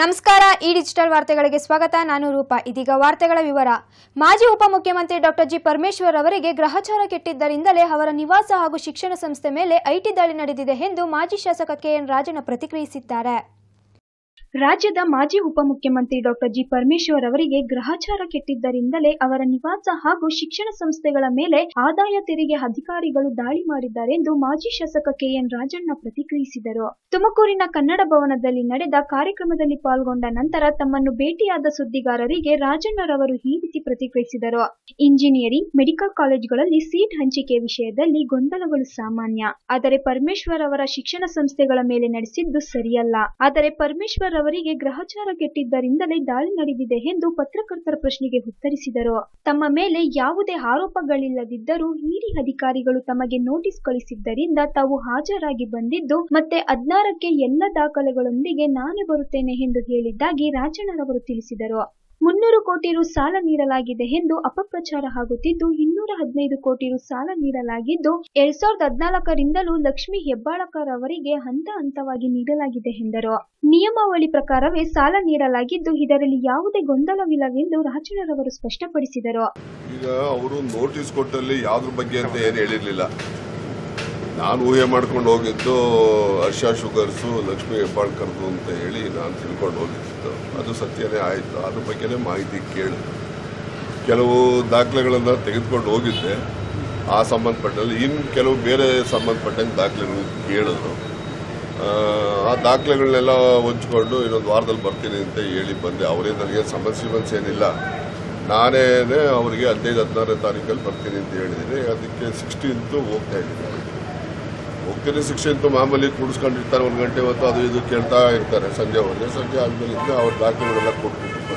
ನಮಸ್ಕಾರ, ಈ ಡಿಜಿಟಲ್ ವಾರ್ತೆಗಳಿಗೆ ಸ್ವಾಗತ. ನಾನು ರೂಪ. ಇದೀಗ ವಾರ್ತೆಗಳ ವಿವರ. ಮಾಜಿ ಉಪಮುಖ್ಯಮಂತ್ರಿ ಡಾಕ್ಟರ್ ಜಿ ಪರಮೇಶ್ವರ್ ಅವರಿಗೆ ಗ್ರಹಚಾರ ಕೆಟ್ಟಿದ್ದರಿಂದಲೇ ಅವರ ನಿವಾಸ ಹಾಗೂ ಶಿಕ್ಷಣ ಸಂಸ್ಥೆ ಮೇಲೆ ಐಟಿ ದಾಳಿ ನಡೆದಿದೆ ಎಂದು ಮಾಜಿ ಶಾಸಕ ಕೆಎನ್ ರಾಜಣ್ಣ ಪ್ರತಿಕ್ರಿಯಿಸಿದ್ದಾರೆ. ರಾಜ್ಯದ ಮಾಜಿ ಉಪಮುಖ್ಯಮಂತ್ರಿ ಡಾಕ್ಟರ್ ಜಿ ಪರಮೇಶ್ವರ್ ಅವರಿಗೆ ಗ್ರಹಚಾರ ಕೆಟ್ಟಿದ್ದರಿಂದಲೇ ಅವರ ನಿವಾಸ ಹಾಗೂ ಶಿಕ್ಷಣ ಸಂಸ್ಥೆಗಳ ಮೇಲೆ ಆದಾಯ ತೆರಿಗೆ ಅಧಿಕಾರಿಗಳು ದಾಳಿ ಮಾಡಿದ್ದಾರೆ ಎಂದು ಮಾಜಿ ಶಾಸಕ ಕೆಎನ್ ರಾಜಣ್ಣ ಪ್ರತಿಕ್ರಿಯಿಸಿದರು. ತುಮಕೂರಿನ ಕನ್ನಡ ಭವನದಲ್ಲಿ ನಡೆದ ಕಾರ್ಯಕ್ರಮದಲ್ಲಿ ಪಾಲ್ಗೊಂಡ ನಂತರ ತಮ್ಮನ್ನು ಭೇಟಿಯಾದ ಸುದ್ದಿಗಾರರಿಗೆ ರಾಜಣ್ಣರವರು ಈ ರೀತಿ ಪ್ರತಿಕ್ರಿಯಿಸಿದರು. ಇಂಜಿನಿಯರಿಂಗ್, ಮೆಡಿಕಲ್ ಕಾಲೇಜುಗಳಲ್ಲಿ ಸೀಟ್ ಹಂಚಿಕೆ ವಿಷಯದಲ್ಲಿ ಗೊಂದಲಗಳು ಸಾಮಾನ್ಯ. ಆದರೆ ಪರಮೇಶ್ವರ್ ಅವರ ಶಿಕ್ಷಣ ಸಂಸ್ಥೆಗಳ ಮೇಲೆ ನಡೆಸಿದ್ದು ಸರಿಯಲ್ಲ. ಆದರೆ ಪರಮೇಶ್ವರ್ ಅವರಿಗೆ ಗ್ರಹಚಾರ ಕೆಟ್ಟಿದ್ದರಿಂದಲೇ ದಾಳಿ ನಡೆದಿದೆ ಎಂದು ಪತ್ರಕರ್ತರ ಪ್ರಶ್ನೆಗೆ ಉತ್ತರಿಸಿದರು. ತಮ್ಮ ಮೇಲೆ ಯಾವುದೇ ಆರೋಪಗಳಿಲ್ಲದಿದ್ದರೂ ಇಡಿ ಅಧಿಕಾರಿಗಳು ತಮಗೆ ನೋಟಿಸ್ ಕಳಿಸಿದ್ದರಿಂದ ತಾವು ಹಾಜರಾಗಿ ಬಂದಿದ್ದು, ಮತ್ತೆ ಹದಿನಾರಕ್ಕೆ ಎಲ್ಲ ದಾಖಲೆಗಳೊಂದಿಗೆ ನಾನೇ ಬರುತ್ತೇನೆ ಎಂದು ಹೇಳಿದ್ದಾಗಿ ರಾಜಣ್ಣರವರು ತಿಳಿಸಿದರು. ಮುನ್ನೂರು ಕೋಟಿ ರು ಸಾಲ ನೀಡಲಾಗಿದೆ ಎಂದು ಅಪಪ್ರಚಾರ ಆಗುತ್ತಿದ್ದು, ಇನ್ನೂರ ಹದಿನೈದು ಕೋಟಿ ರು ಸಾಲ ನೀಡಲಾಗಿದ್ದು, ಎರಡ್ ಸಾವಿರದ ಹದಿನಾಲ್ಕರಿಂದಲೂ ಲಕ್ಷ್ಮಿ ಹೆಬ್ಬಾಳಕರ್ ಅವರಿಗೆ ಹಂತ ಹಂತವಾಗಿ ನೀಡಲಾಗಿದೆ ಎಂದರು. ನಿಯಮಾವಳಿ ಪ್ರಕಾರವೇ ಸಾಲ ನೀಡಲಾಗಿದ್ದು, ಇದರಲ್ಲಿ ಯಾವುದೇ ಗೊಂದಲವಿಲ್ಲವೆಂದು ರಾಜಣ್ಣರವರು ಸ್ಪಷ್ಟಪಡಿಸಿದರು. ಈಗ ಅವರು ನೋಟಿಸ್ ಕೊಟ್ಟಲ್ಲಿ ಯಾವ್ದ್ರ ಬಗ್ಗೆ ಅಂತ ಏನು ಹೇಳಿರ್ಲಿಲ್ಲ. ನಾನು ಊಹೆ ಮಾಡ್ಕೊಂಡು ಹೋಗಿದ್ದು ಹರ್ಷ ಶುಗರ್ಸು ಲಕ್ಷ್ಮಿ ಹೆಬ್ಬಾಳ್ಕರ್ದು ಅಂತ ಹೇಳಿ ನಾನು ತಿಳ್ಕೊಂಡು ಹೋಗಿದ್ದು. ಅದು ಸತ್ಯನೇ ಆಯಿತು. ಅದ್ರ ಬಗ್ಗೆನೇ ಮಾಹಿತಿ ಕೇಳಿ. ಕೆಲವು ದಾಖಲೆಗಳನ್ನು ತೆಗೆದುಕೊಂಡು ಹೋಗಿದ್ದೆ. ಆ ಸಂಬಂಧಪಟ್ಟಲ್ಲಿ ಇನ್ನು ಕೆಲವು ಬೇರೆ ಸಂಬಂಧಪಟ್ಟಂಗೆ ದಾಖಲೆಗಳು ಕೇಳಿದ್ರು. ಆ, ದಾಖಲೆಗಳನ್ನೆಲ್ಲ ಹೊಂಚ್ಕೊಂಡು ಇನ್ನೊಂದು ವಾರದಲ್ಲಿ ಬರ್ತೀನಿ ಅಂತ ಹೇಳಿ ಬಂದೆ. ಅವರೇ ನನಗೆ ಸಮಸ್ಯೆ ಏನಿಲ್ಲ. ನಾನೇ ಅವರಿಗೆ ಹದಿನೈದು ಹದಿನಾರನೇ ತಾರೀಕಲ್ಲಿ ಬರ್ತೀನಿ ಅಂತ ಹೇಳಿದ್ದೀನಿ. ಅದಕ್ಕೆ ಸಿಕ್ಸ್ಟೀನ್ತು ಹೋಗ್ತಾ ಇದ್ದೀನಿ. ಹೋಗ್ತೀನಿ ಸಿಕ್ಸ್ಟೀನ್ತು ಮಾಮೂಲಿ ಕೂಡಿಸ್ಕೊಂಡಿರ್ತಾರೆ ಒಂದು ಗಂಟೆ ಹೊತ್ತು ಅದು ಇದು ಕೇಳ್ತಾ ಇರ್ತಾರೆ ಸಂಜೆ ಹೋದರೆ. ಸಂಜೆ ಆದ್ಮೇಲೆ ಅವ್ರ ದಾಖಲೆಗಳೆಲ್ಲ ಕೊಟ್ಬಿಟ್ಟು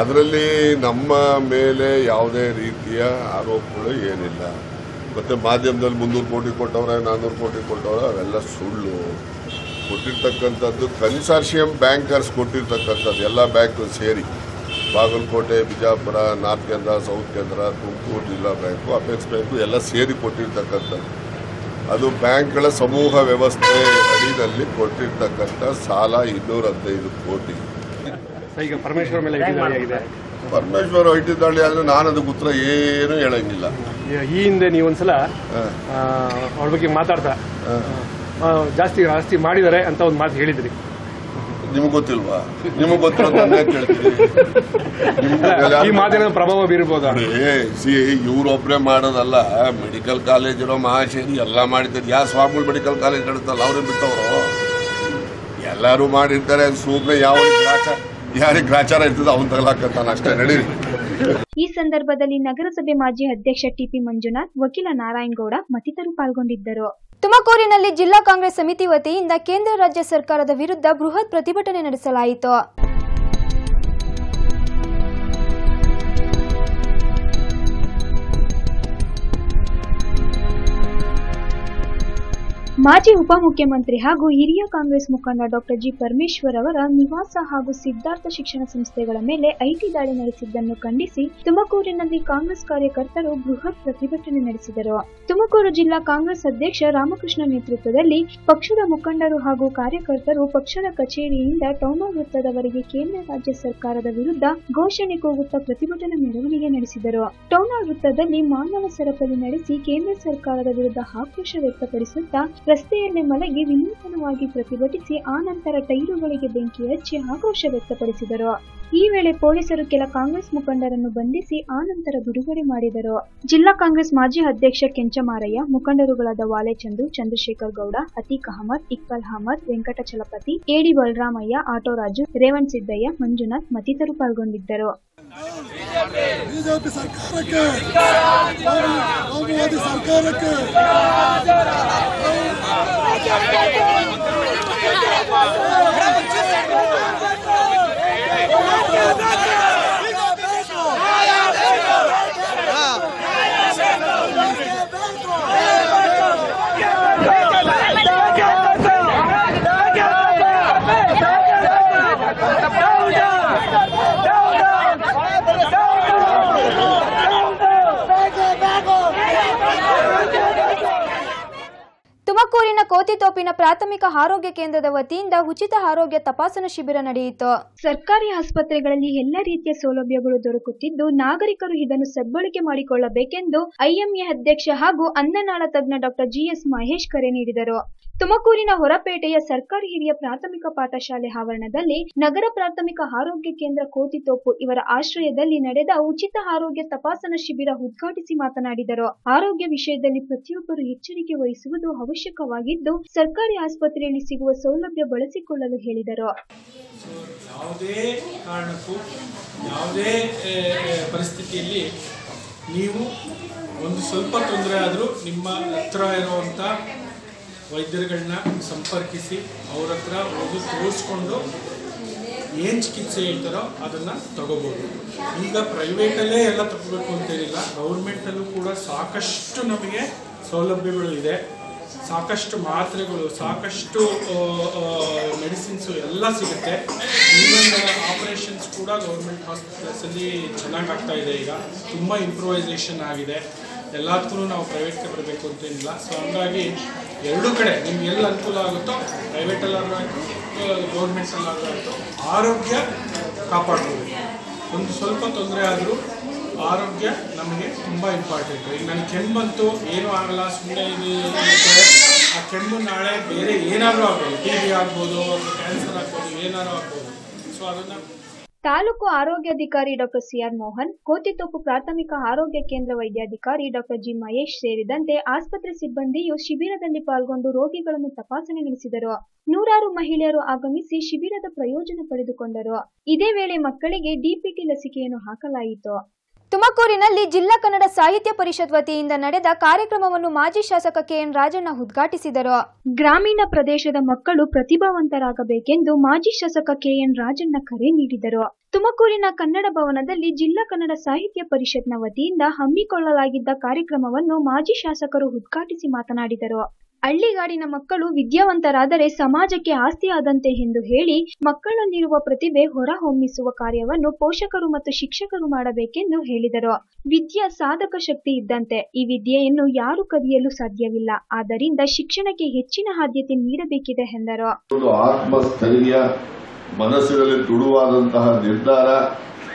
ಅದರಲ್ಲಿ ನಮ್ಮ ಮೇಲೆ ಯಾವುದೇ ರೀತಿಯ ಆರೋಪಗಳು ಏನಿಲ್ಲ. ಮತ್ತು ಮಾಧ್ಯಮದಲ್ಲಿ ಮುನ್ನೂರು ಕೋಟಿ ಕೊಟ್ಟವ್ರೆ, ನಾನ್ನೂರು ಕೋಟಿ ಕೊಟ್ಟವ್ರೆ, ಅವೆಲ್ಲ ಸುಳ್ಳು. ಕೊಟ್ಟಿರ್ತಕ್ಕಂಥದ್ದು ಕನ್ಸಾರ್ಷಿಯಂ ಬ್ಯಾಂಕರ್ಸ್ ಕೊಟ್ಟಿರ್ತಕ್ಕಂಥದ್ದು, ಎಲ್ಲ ಬ್ಯಾಂಕ್ ಸೇರಿ. ಬಾಗಲಕೋಟೆ, ಬಿಜಾಪುರ, ನಾರ್ತ್ ಕೇಂದ್ರ, ಸೌತ್ ಕೇಂದ್ರ, ತುಮಕೂರು ಜಿಲ್ಲಾ ಬ್ಯಾಂಕು, ಅಪೆಕ್ಸ್ ಬ್ಯಾಂಕು ಎಲ್ಲ ಸೇರಿ ಕೊಟ್ಟಿರ್ತಕ್ಕಂಥದ್ದು. ಅದು ಬ್ಯಾಂಕ್ಗಳ ಸಮೂಹ ವ್ಯವಸ್ಥೆ ಅಡಿಯಲ್ಲಿ ಕೊಟ್ಟಿರ್ತಕ್ಕಂಥ ಸಾಲ ಇನ್ನೂರ ಹದಿನೈದು ಕೋಟಿ. ಈಗ ಪರಮೇಶ್ವರ ಮೇಲೆ ಪರಮೇಶ್ವರ್ ಐಟಿ ದಾಳಿ ಆದ್ರೆ ನಾನು ಅದಕ್ಕೆ ಉತ್ತರ ಏನು ಹೇಳಂಗಿಲ್ಲ. ಈ- ಈ ಹಿಂದೆ ನೀವೊಂದ್ಸಲ ಸಲ ಆ, ಅವ್ರ ಬಗ್ಗೆ ಮಾತಾಡ್ತಾ. ಜಾಸ್ತಿ ಆಸ್ತಿ ಮಾಡಿದ್ದಾರೆ ಅಂತ ಒಂದು ಮಾತು ಹೇಳಿದ್ರಿ. ನಿಮ್ಗೆ ಗೊತ್ತಿಲ್ವಾ? ನಿಮಗೆ ಗೊತ್ತಿರೋದು ನನ್ನ ಕೇಳ್ತೀರಿ ಈ ಯಾರು- ಮಾತಿನ ಪ್ರಭಾವ ಬೀರ್ಬೋದು? ಏ ಸಿ ಇವ್ರೊಬ್ರೆ ಮಾಡೋದಲ್ಲ. ಮೆಡಿಕಲ್ ಕಾಲೇಜ್ ಇರೋ ಮಹಾಶೇರಿ ಎಲ್ಲ ಮಾಡಿದ್ದಾರೆ. ಯಾವ ಸ್ವಾಮಿ ಮೆಡಿಕಲ್ ಕಾಲೇಜ್ ನಡೆಸ್ತಲ್ಲ ಅವ್ರೇ ಬಿಟ್ಟವರು. ಎಲ್ಲರೂ ಮಾಡಿರ್ತಾರೆ ಸುಮ್ಮನೆ ಯಾವ ಗ್ರಾಚಾರ ಯಾರಿಗೆ ಗ್ರಾಚಾರ ಇರ್ತದೆ ಅವನ್ ತಗಲಾಕತ್ತಾನ ಅಷ್ಟೇ. ನಡೀರಿ. ಈ ಸಂದರ್ಭದಲ್ಲಿ ನಗರಸಭೆ ಮಾಜಿ ಅಧ್ಯಕ್ಷ ಟಿಪಿ ಮಂಜುನಾಥ್ ವಕೀಲ ನಾರಾಯಣಗೌಡ ಮತ್ತಿತರರು ಪಾಲ್ಗೊಂಡಿದ್ದರು. ತುಮಕೂರಿನಲ್ಲಿ ಜಿಲ್ಲಾ ಕಾಂಗ್ರೆಸ್ ಸಮಿತಿ ವತಿಯಿಂದ ಕೇಂದ್ರ ರಾಜ್ಯ ಸರ್ಕಾರದ ವಿರುದ್ಧ ಬೃಹತ್ ಪ್ರತಿಭಟನೆ ನಡೆಸಲಾಯಿತು. ಮಾಜಿ ಉಪಮುಖ್ಯಮಂತ್ರಿ ಹಾಗೂ ಹಿರಿಯ ಕಾಂಗ್ರೆಸ್ ಮುಖಂಡ ಡಾಕ್ಟರ್ ಜಿ ಪರಮೇಶ್ವರ್ ಅವರ ನಿವಾಸ ಹಾಗೂ ಸಿದ್ಧಾರ್ಥ ಶಿಕ್ಷಣ ಸಂಸ್ಥೆಗಳ ಮೇಲೆ ಐಟಿ ದಾಳಿ ನಡೆಸಿದ್ದನ್ನು ಖಂಡಿಸಿ ತುಮಕೂರಿನಲ್ಲಿ ಕಾಂಗ್ರೆಸ್ ಕಾರ್ಯಕರ್ತರು ಬೃಹತ್ ಪ್ರತಿಭಟನೆ ನಡೆಸಿದರು. ತುಮಕೂರು ಜಿಲ್ಲಾ ಕಾಂಗ್ರೆಸ್ ಅಧ್ಯಕ್ಷ ರಾಮಕೃಷ್ಣ ನೇತೃತ್ವದಲ್ಲಿ ಪಕ್ಷದ ಮುಖಂಡರು ಹಾಗೂ ಕಾರ್ಯಕರ್ತರು ಪಕ್ಷದ ಕಚೇರಿಯಿಂದ ಟೌನ್ ವೃತ್ತದವರೆಗೆ ಕೇಂದ್ರ ರಾಜ್ಯ ಸರ್ಕಾರದ ವಿರುದ್ಧ ಘೋಷಣೆ ಕೂಗುತ್ತಾ ಪ್ರತಿಭಟನೆ ಮೆರವಣಿಗೆ ನಡೆಸಿದರು. ಟೌನ್ ವೃತ್ತದಲ್ಲಿ ಮಾನವ ಸರಪಳಿ ನಡೆಸಿ ಕೇಂದ್ರ ಸರ್ಕಾರದ ವಿರುದ್ಧ ಆಕ್ರೋಶ ವ್ಯಕ್ತಪಡಿಸುತ್ತಾ ರಸ್ತೆಯಲ್ಲೇ ಮಲಗಿ ವಿನೂತನವಾಗಿ ಪ್ರತಿಭಟಿಸಿ ಆನಂತರ ನಂತರ ಟೈರುಗಳಿಗೆ ಬೆಂಕಿ ಹಚ್ಚಿ ಆಕ್ರೋಶ ವ್ಯಕ್ತಪಡಿಸಿದರು. ಈ ವೇಳೆ ಪೊಲೀಸರು ಕೆಲ ಕಾಂಗ್ರೆಸ್ ಮುಖಂಡರನ್ನು ಬಂಧಿಸಿ ಆನಂತರ ನಂತರ ಬಿಡುಗಡೆ ಮಾಡಿದರು. ಜಿಲ್ಲಾ ಕಾಂಗ್ರೆಸ್ ಮಾಜಿ ಅಧ್ಯಕ್ಷ ಕೆಂಚಮಾರಯ್ಯ, ಮುಖಂಡರುಗಳಾದ ವಾಲೆಚಂದು, ಚಂದ್ರಶೇಖರ್ ಗೌಡ, ಅತೀಕ್ ಅಹಮದ್, ಇಕ್ಬಾಲ್ ಅಹಮದ್, ವೆಂಕಟಚಲಪತಿ ಎಡಿ ಬಲರಾಮಯ್ಯ, ಆಟೋರಾಜು ರೇವಣ್ ಸಿದ್ದಯ್ಯ ಮಂಜುನಾಥ್ ಮತ್ತಿತರು ಪಾಲ್ಗೊಂಡಿದ್ದರು. ಬಿಜೆಪಿ ಸರ್ಕಾರಕ್ಕೆ ರಾಮವಾದಿ ಸರ್ಕಾರಕ್ಕೆ ಕೋತಿತೋಪಿನ ಪ್ರಾಥಮಿಕ ಆರೋಗ್ಯ ಕೇಂದ್ರದ ವತಿಯಿಂದ ಉಚಿತ ಆರೋಗ್ಯ ತಪಾಸಣಾ ಶಿಬಿರ ನಡೆಯಿತು. ಸರ್ಕಾರಿ ಆಸ್ಪತ್ರೆಗಳಲ್ಲಿ ಎಲ್ಲ ರೀತಿಯ ಸೌಲಭ್ಯಗಳು ದೊರಕುತ್ತಿದ್ದು, ನಾಗರಿಕರು ಇದನ್ನು ಸದ್ಬಳಕೆ ಮಾಡಿಕೊಳ್ಳಬೇಕೆಂದು ಐಎಂಎ ಅಧ್ಯಕ್ಷ ಹಾಗೂ ಅನ್ನನಾಳ ತಜ್ಞ ಡಾಕ್ಟರ್ ಜಿಎಸ್ ಮಹೇಶ್ ಕರೆ ನೀಡಿದರು. ತುಮಕೂರಿನ ಹೊರಪೇಟೆಯ ಸರ್ಕಾರಿ ಹಿರಿಯ ಪ್ರಾಥಮಿಕ ಪಾಠಶಾಲೆ ಆವರಣದಲ್ಲಿ ನಗರ ಪ್ರಾಥಮಿಕ ಆರೋಗ್ಯ ಕೇಂದ್ರ ಕೋತಿತೋಪು ಇವರ ಆಶ್ರಯದಲ್ಲಿ ನಡೆದ ಉಚಿತ ಆರೋಗ್ಯ ತಪಾಸಣಾ ಶಿಬಿರ ಉದ್ಘಾಟಿಸಿ ಮಾತನಾಡಿದರು. ಆರೋಗ್ಯ ವಿಷಯದಲ್ಲಿ ಪ್ರತಿಯೊಬ್ಬರು ಎಚ್ಚರಿಕೆ ವಹಿಸುವುದು ಅವಶ್ಯಕವಾಗಿದ್ದು, ಸರ್ಕಾರಿ ಆಸ್ಪತ್ರೆಯಲ್ಲಿ ಸಿಗುವ ಸೌಲಭ್ಯ ಬಳಸಿಕೊಳ್ಳಲು ಹೇಳಿದರು. ಯಾವುದೇ ಪರಿಸ್ಥಿತಿಯಲ್ಲಿ ನೀವು ಒಂದು ಸ್ವಲ್ಪ ತೊಂದರೆ ಆದರೂ ನಿಮ್ಮ ಹತ್ರ ಇರುವಂಥ ವೈದ್ಯರುಗಳನ್ನ ಸಂಪರ್ಕಿಸಿ ಅವ್ರ ಹತ್ರ ಹೋಗಿ ತೋರಿಸ್ಕೊಂಡು ಏನು ಚಿಕಿತ್ಸೆ ಹೇಳ್ತಾರೋ ಅದನ್ನು ತಗೋಬೋದು. ಈಗ ಪ್ರೈವೇಟಲ್ಲೇ ಎಲ್ಲ ತಗೋಬೇಕು ಅಂತೇನಿಲ್ಲ ಗೌರ್ಮೆಂಟಲ್ಲೂ ಕೂಡ ಸಾಕಷ್ಟು ನಮಗೆ ಸೌಲಭ್ಯಗಳು ಇದೆ. ಸಾಕಷ್ಟು ಮಾತ್ರೆಗಳು, ಸಾಕಷ್ಟು ಮೆಡಿಸಿನ್ಸು ಎಲ್ಲ ಸಿಗುತ್ತೆ. ಈವನ್ ಆಪರೇಷನ್ಸ್ ಕೂಡ ಗೌರ್ಮೆಂಟ್ ಹಾಸ್ಪಿಟಲ್ಸಲ್ಲಿ ಚೆನ್ನಾಗಿ ಆಗ್ತಾ ಇದೆ ಈಗ. ತುಂಬ ಇಂಪ್ರೂವೈಸೇಷನ್ ಆಗಿದೆ. ಎಲ್ಲದಕ್ಕೂ ನಾವು ಪ್ರೈವೇಟ್ಗೆ ಬರಬೇಕು ಅಂತೇನಿಲ್ಲ ಸೊ ಹಂಗಾಗಿ ಎರಡೂ ಕಡೆ ನಿಮ್ಗೆ ಎಲ್ಲಿ ಅನುಕೂಲ ಆಗುತ್ತೋ ಗೌರ್ಮೆಂಟಲ್ಲಾದ್ರೂ ಆಯಿತು ಆರೋಗ್ಯ ಕಾಪಾಡ್ಬೋದು. ಒಂದು ಸ್ವಲ್ಪ ತೊಂದರೆ ಆದರೂ ಆರೋಗ್ಯ ನಮಗೆ ತುಂಬ ಇಂಪಾರ್ಟೆಂಟ್ ಈಗ ನನ್ನ ಕೆಮ್ಮು ಬಂತು, ಏನೂ ಆಗಲ್ಲ ಸುಮ್ಮನೆ ಇದು ಆ ಕೆಮ್ಮು ನಾಳೆ ಬೇರೆ ಏನಾದರೂ ಆಗ್ಬೋದು ಟಿ ಬಿ ಆಗ್ಬೋದು ಕ್ಯಾನ್ಸರ್ ಆಗ್ಬೋದು, ಏನಾದರೂ ಆಗ್ಬೋದು. ಸೊ ಅದನ್ನು ತಾಲೂಕು ಆರೋಗ್ಯಾಧಿಕಾರಿ ಡಾಕ್ಟರ್ ಸಿಆರ್ ಮೋಹನ್ ಕೋತಿತೊಪ್ಪು ಪ್ರಾಥಮಿಕ ಆರೋಗ್ಯ ಕೇಂದ್ರ ವೈದ್ಯಾಧಿಕಾರಿ ಡಾಕ್ಟರ್ ಜಿ ಮಹೇಶ್ ಸೇರಿದಂತೆ ಆಸ್ಪತ್ರೆ ಸಿಬ್ಬಂದಿಯು ಶಿಬಿರದಲ್ಲಿ ಪಾಲ್ಗೊಂಡು ರೋಗಿಗಳನ್ನು ತಪಾಸಣೆ ನಡೆಸಿದರು. ನೂರಾರು ಮಹಿಳೆಯರು ಆಗಮಿಸಿ ಶಿಬಿರದ ಪ್ರಯೋಜನ ಪಡೆದುಕೊಂಡರು. ಇದೇ ವೇಳೆ ಮಕ್ಕಳಿಗೆ ಡಿಪಿಟಿ ಲಸಿಕೆಯನ್ನು ಹಾಕಲಾಯಿತು. ತುಮಕೂರಿನಲ್ಲಿ ಜಿಲ್ಲಾ ಕನ್ನಡ ಸಾಹಿತ್ಯ ಪರಿಷತ್ ವತಿಯಿಂದ ನಡೆದ ಕಾರ್ಯಕ್ರಮವನ್ನು ಮಾಜಿ ಶಾಸಕ ಕೆಎನ್ ರಾಜಣ್ಣ ಉದ್ಘಾಟಿಸಿದರು. ಗ್ರಾಮೀಣ ಪ್ರದೇಶದ ಮಕ್ಕಳು ಪ್ರತಿಭಾವಂತರಾಗಬೇಕೆಂದು ಮಾಜಿ ಶಾಸಕ ಕೆಎನ್ ರಾಜಣ್ಣ ಕರೆ ನೀಡಿದರು. ತುಮಕೂರಿನ ಕನ್ನಡ ಭವನದಲ್ಲಿ ಜಿಲ್ಲಾ ಕನ್ನಡ ಸಾಹಿತ್ಯ ಪರಿಷತ್ನ ವತಿಯಿಂದ ಹಮ್ಮಿಕೊಳ್ಳಲಾಗಿದ್ದ ಕಾರ್ಯಕ್ರಮವನ್ನು ಮಾಜಿ ಶಾಸಕರು ಉದ್ಘಾಟಿಸಿ ಮಾತನಾಡಿದರು. ಹಳ್ಳಿಗಾಡಿನ ಮಕ್ಕಳು ವಿದ್ಯಾವಂತರಾದರೆ ಸಮಾಜಕ್ಕೆ ಆಸ್ತಿಯಾದಂತೆ ಎಂದು ಹೇಳಿ ಮಕ್ಕಳಲ್ಲಿರುವ ಪ್ರತಿಭೆ ಹೊರಹೊಮ್ಮಿಸುವ ಕಾರ್ಯವನ್ನು ಪೋಷಕರು ಮತ್ತು ಶಿಕ್ಷಕರು ಮಾಡಬೇಕೆಂದು ಹೇಳಿದರು. ವಿದ್ಯಾ ಸಾಧಕ ಶಕ್ತಿ ಇದ್ದಂತೆ ಈ ವಿದ್ಯೆಯನ್ನು ಯಾರು ಕದಿಯಲು ಸಾಧ್ಯವಿಲ್ಲ. ಆದ್ದರಿಂದ ಶಿಕ್ಷಣಕ್ಕೆ ಹೆಚ್ಚಿನ ಆದ್ಯತೆ ನೀಡಬೇಕಿದೆ ಎಂದರು. ಆತ್ಮಸ್ಥೈರ್ಯ, ಮನಸ್ಸಿನಲ್ಲಿ ದೃಢವಾದಂತಹ ನಿರ್ಧಾರ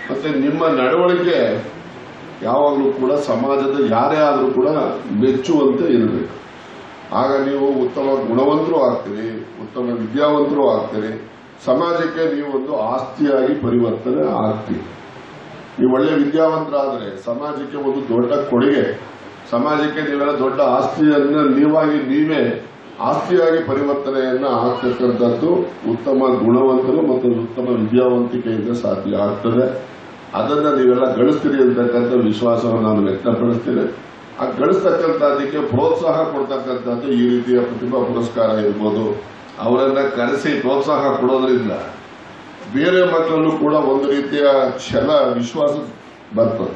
ಮತ್ತೆ ನಿಮ್ಮ ನಡವಳಿಕೆ ಯಾವಾಗಲೂ ಕೂಡ ಸಮಾಜದ ಯಾರೇ ಆದರೂ ಕೂಡ ಮೆಚ್ಚುವಂತೆ ಇರಬೇಕು. ಆಗ ನೀವು ಉತ್ತಮ ಗುಣವಂತರು ಆಗ್ತೀರಿ, ಉತ್ತಮ ವಿದ್ಯಾವಂತರು ಆಗ್ತೀರಿ. ಸಮಾಜಕ್ಕೆ ನೀವು ಒಂದು ಆಸ್ತಿಯಾಗಿ ಪರಿವರ್ತನೆ ಆಗ್ತೀರಿ. ನೀವು ಒಳ್ಳೆ ವಿದ್ಯಾವಂತರಾದರೆ ಸಮಾಜಕ್ಕೆ ಒಂದು ದೊಡ್ಡ ಕೊಡುಗೆ, ಸಮಾಜಕ್ಕೆ ನೀವೆಲ್ಲ ದೊಡ್ಡ ಆಸ್ತಿಯನ್ನ ನೀವಾಗಿ ನೀವೇ ಆಸ್ತಿಯಾಗಿ ಪರಿವರ್ತನೆಯನ್ನ ಆಗ್ತಕ್ಕಂಥದ್ದು ಉತ್ತಮ ಗುಣವಂತರು ಮತ್ತು ಉತ್ತಮ ವಿದ್ಯಾವಂತಿಕೆಯಿಂದ ಸಾಧ್ಯ ಆಗ್ತದೆ. ಅದನ್ನ ನೀವೆಲ್ಲ ಗಳಿಸ್ತೀರಿ ಅಂತಕ್ಕಂಥ ವಿಶ್ವಾಸವನ್ನು ನಾನು ವ್ಯಕ್ತಪಡಿಸ್ತೇನೆ. ಆ ಗಳಿಸ್ತಕ್ಕಂಥದ್ದಕ್ಕೆ ಪ್ರೋತ್ಸಾಹ ಕೊಡ್ತಕ್ಕಂಥದ್ದು ಈ ರೀತಿಯ ಪ್ರತಿಭಾ ಪುರಸ್ಕಾರ ಇರ್ಬೋದು. ಅವರನ್ನ ಕರೆಸಿ ಪ್ರೋತ್ಸಾಹ ಕೊಡೋದ್ರಿಂದ ಬೇರೆ ಮಕ್ಕಳಲ್ಲೂ ಕೂಡ ಒಂದು ರೀತಿಯ ಛಲ ವಿಶ್ವಾಸ ಬರ್ತದೆ.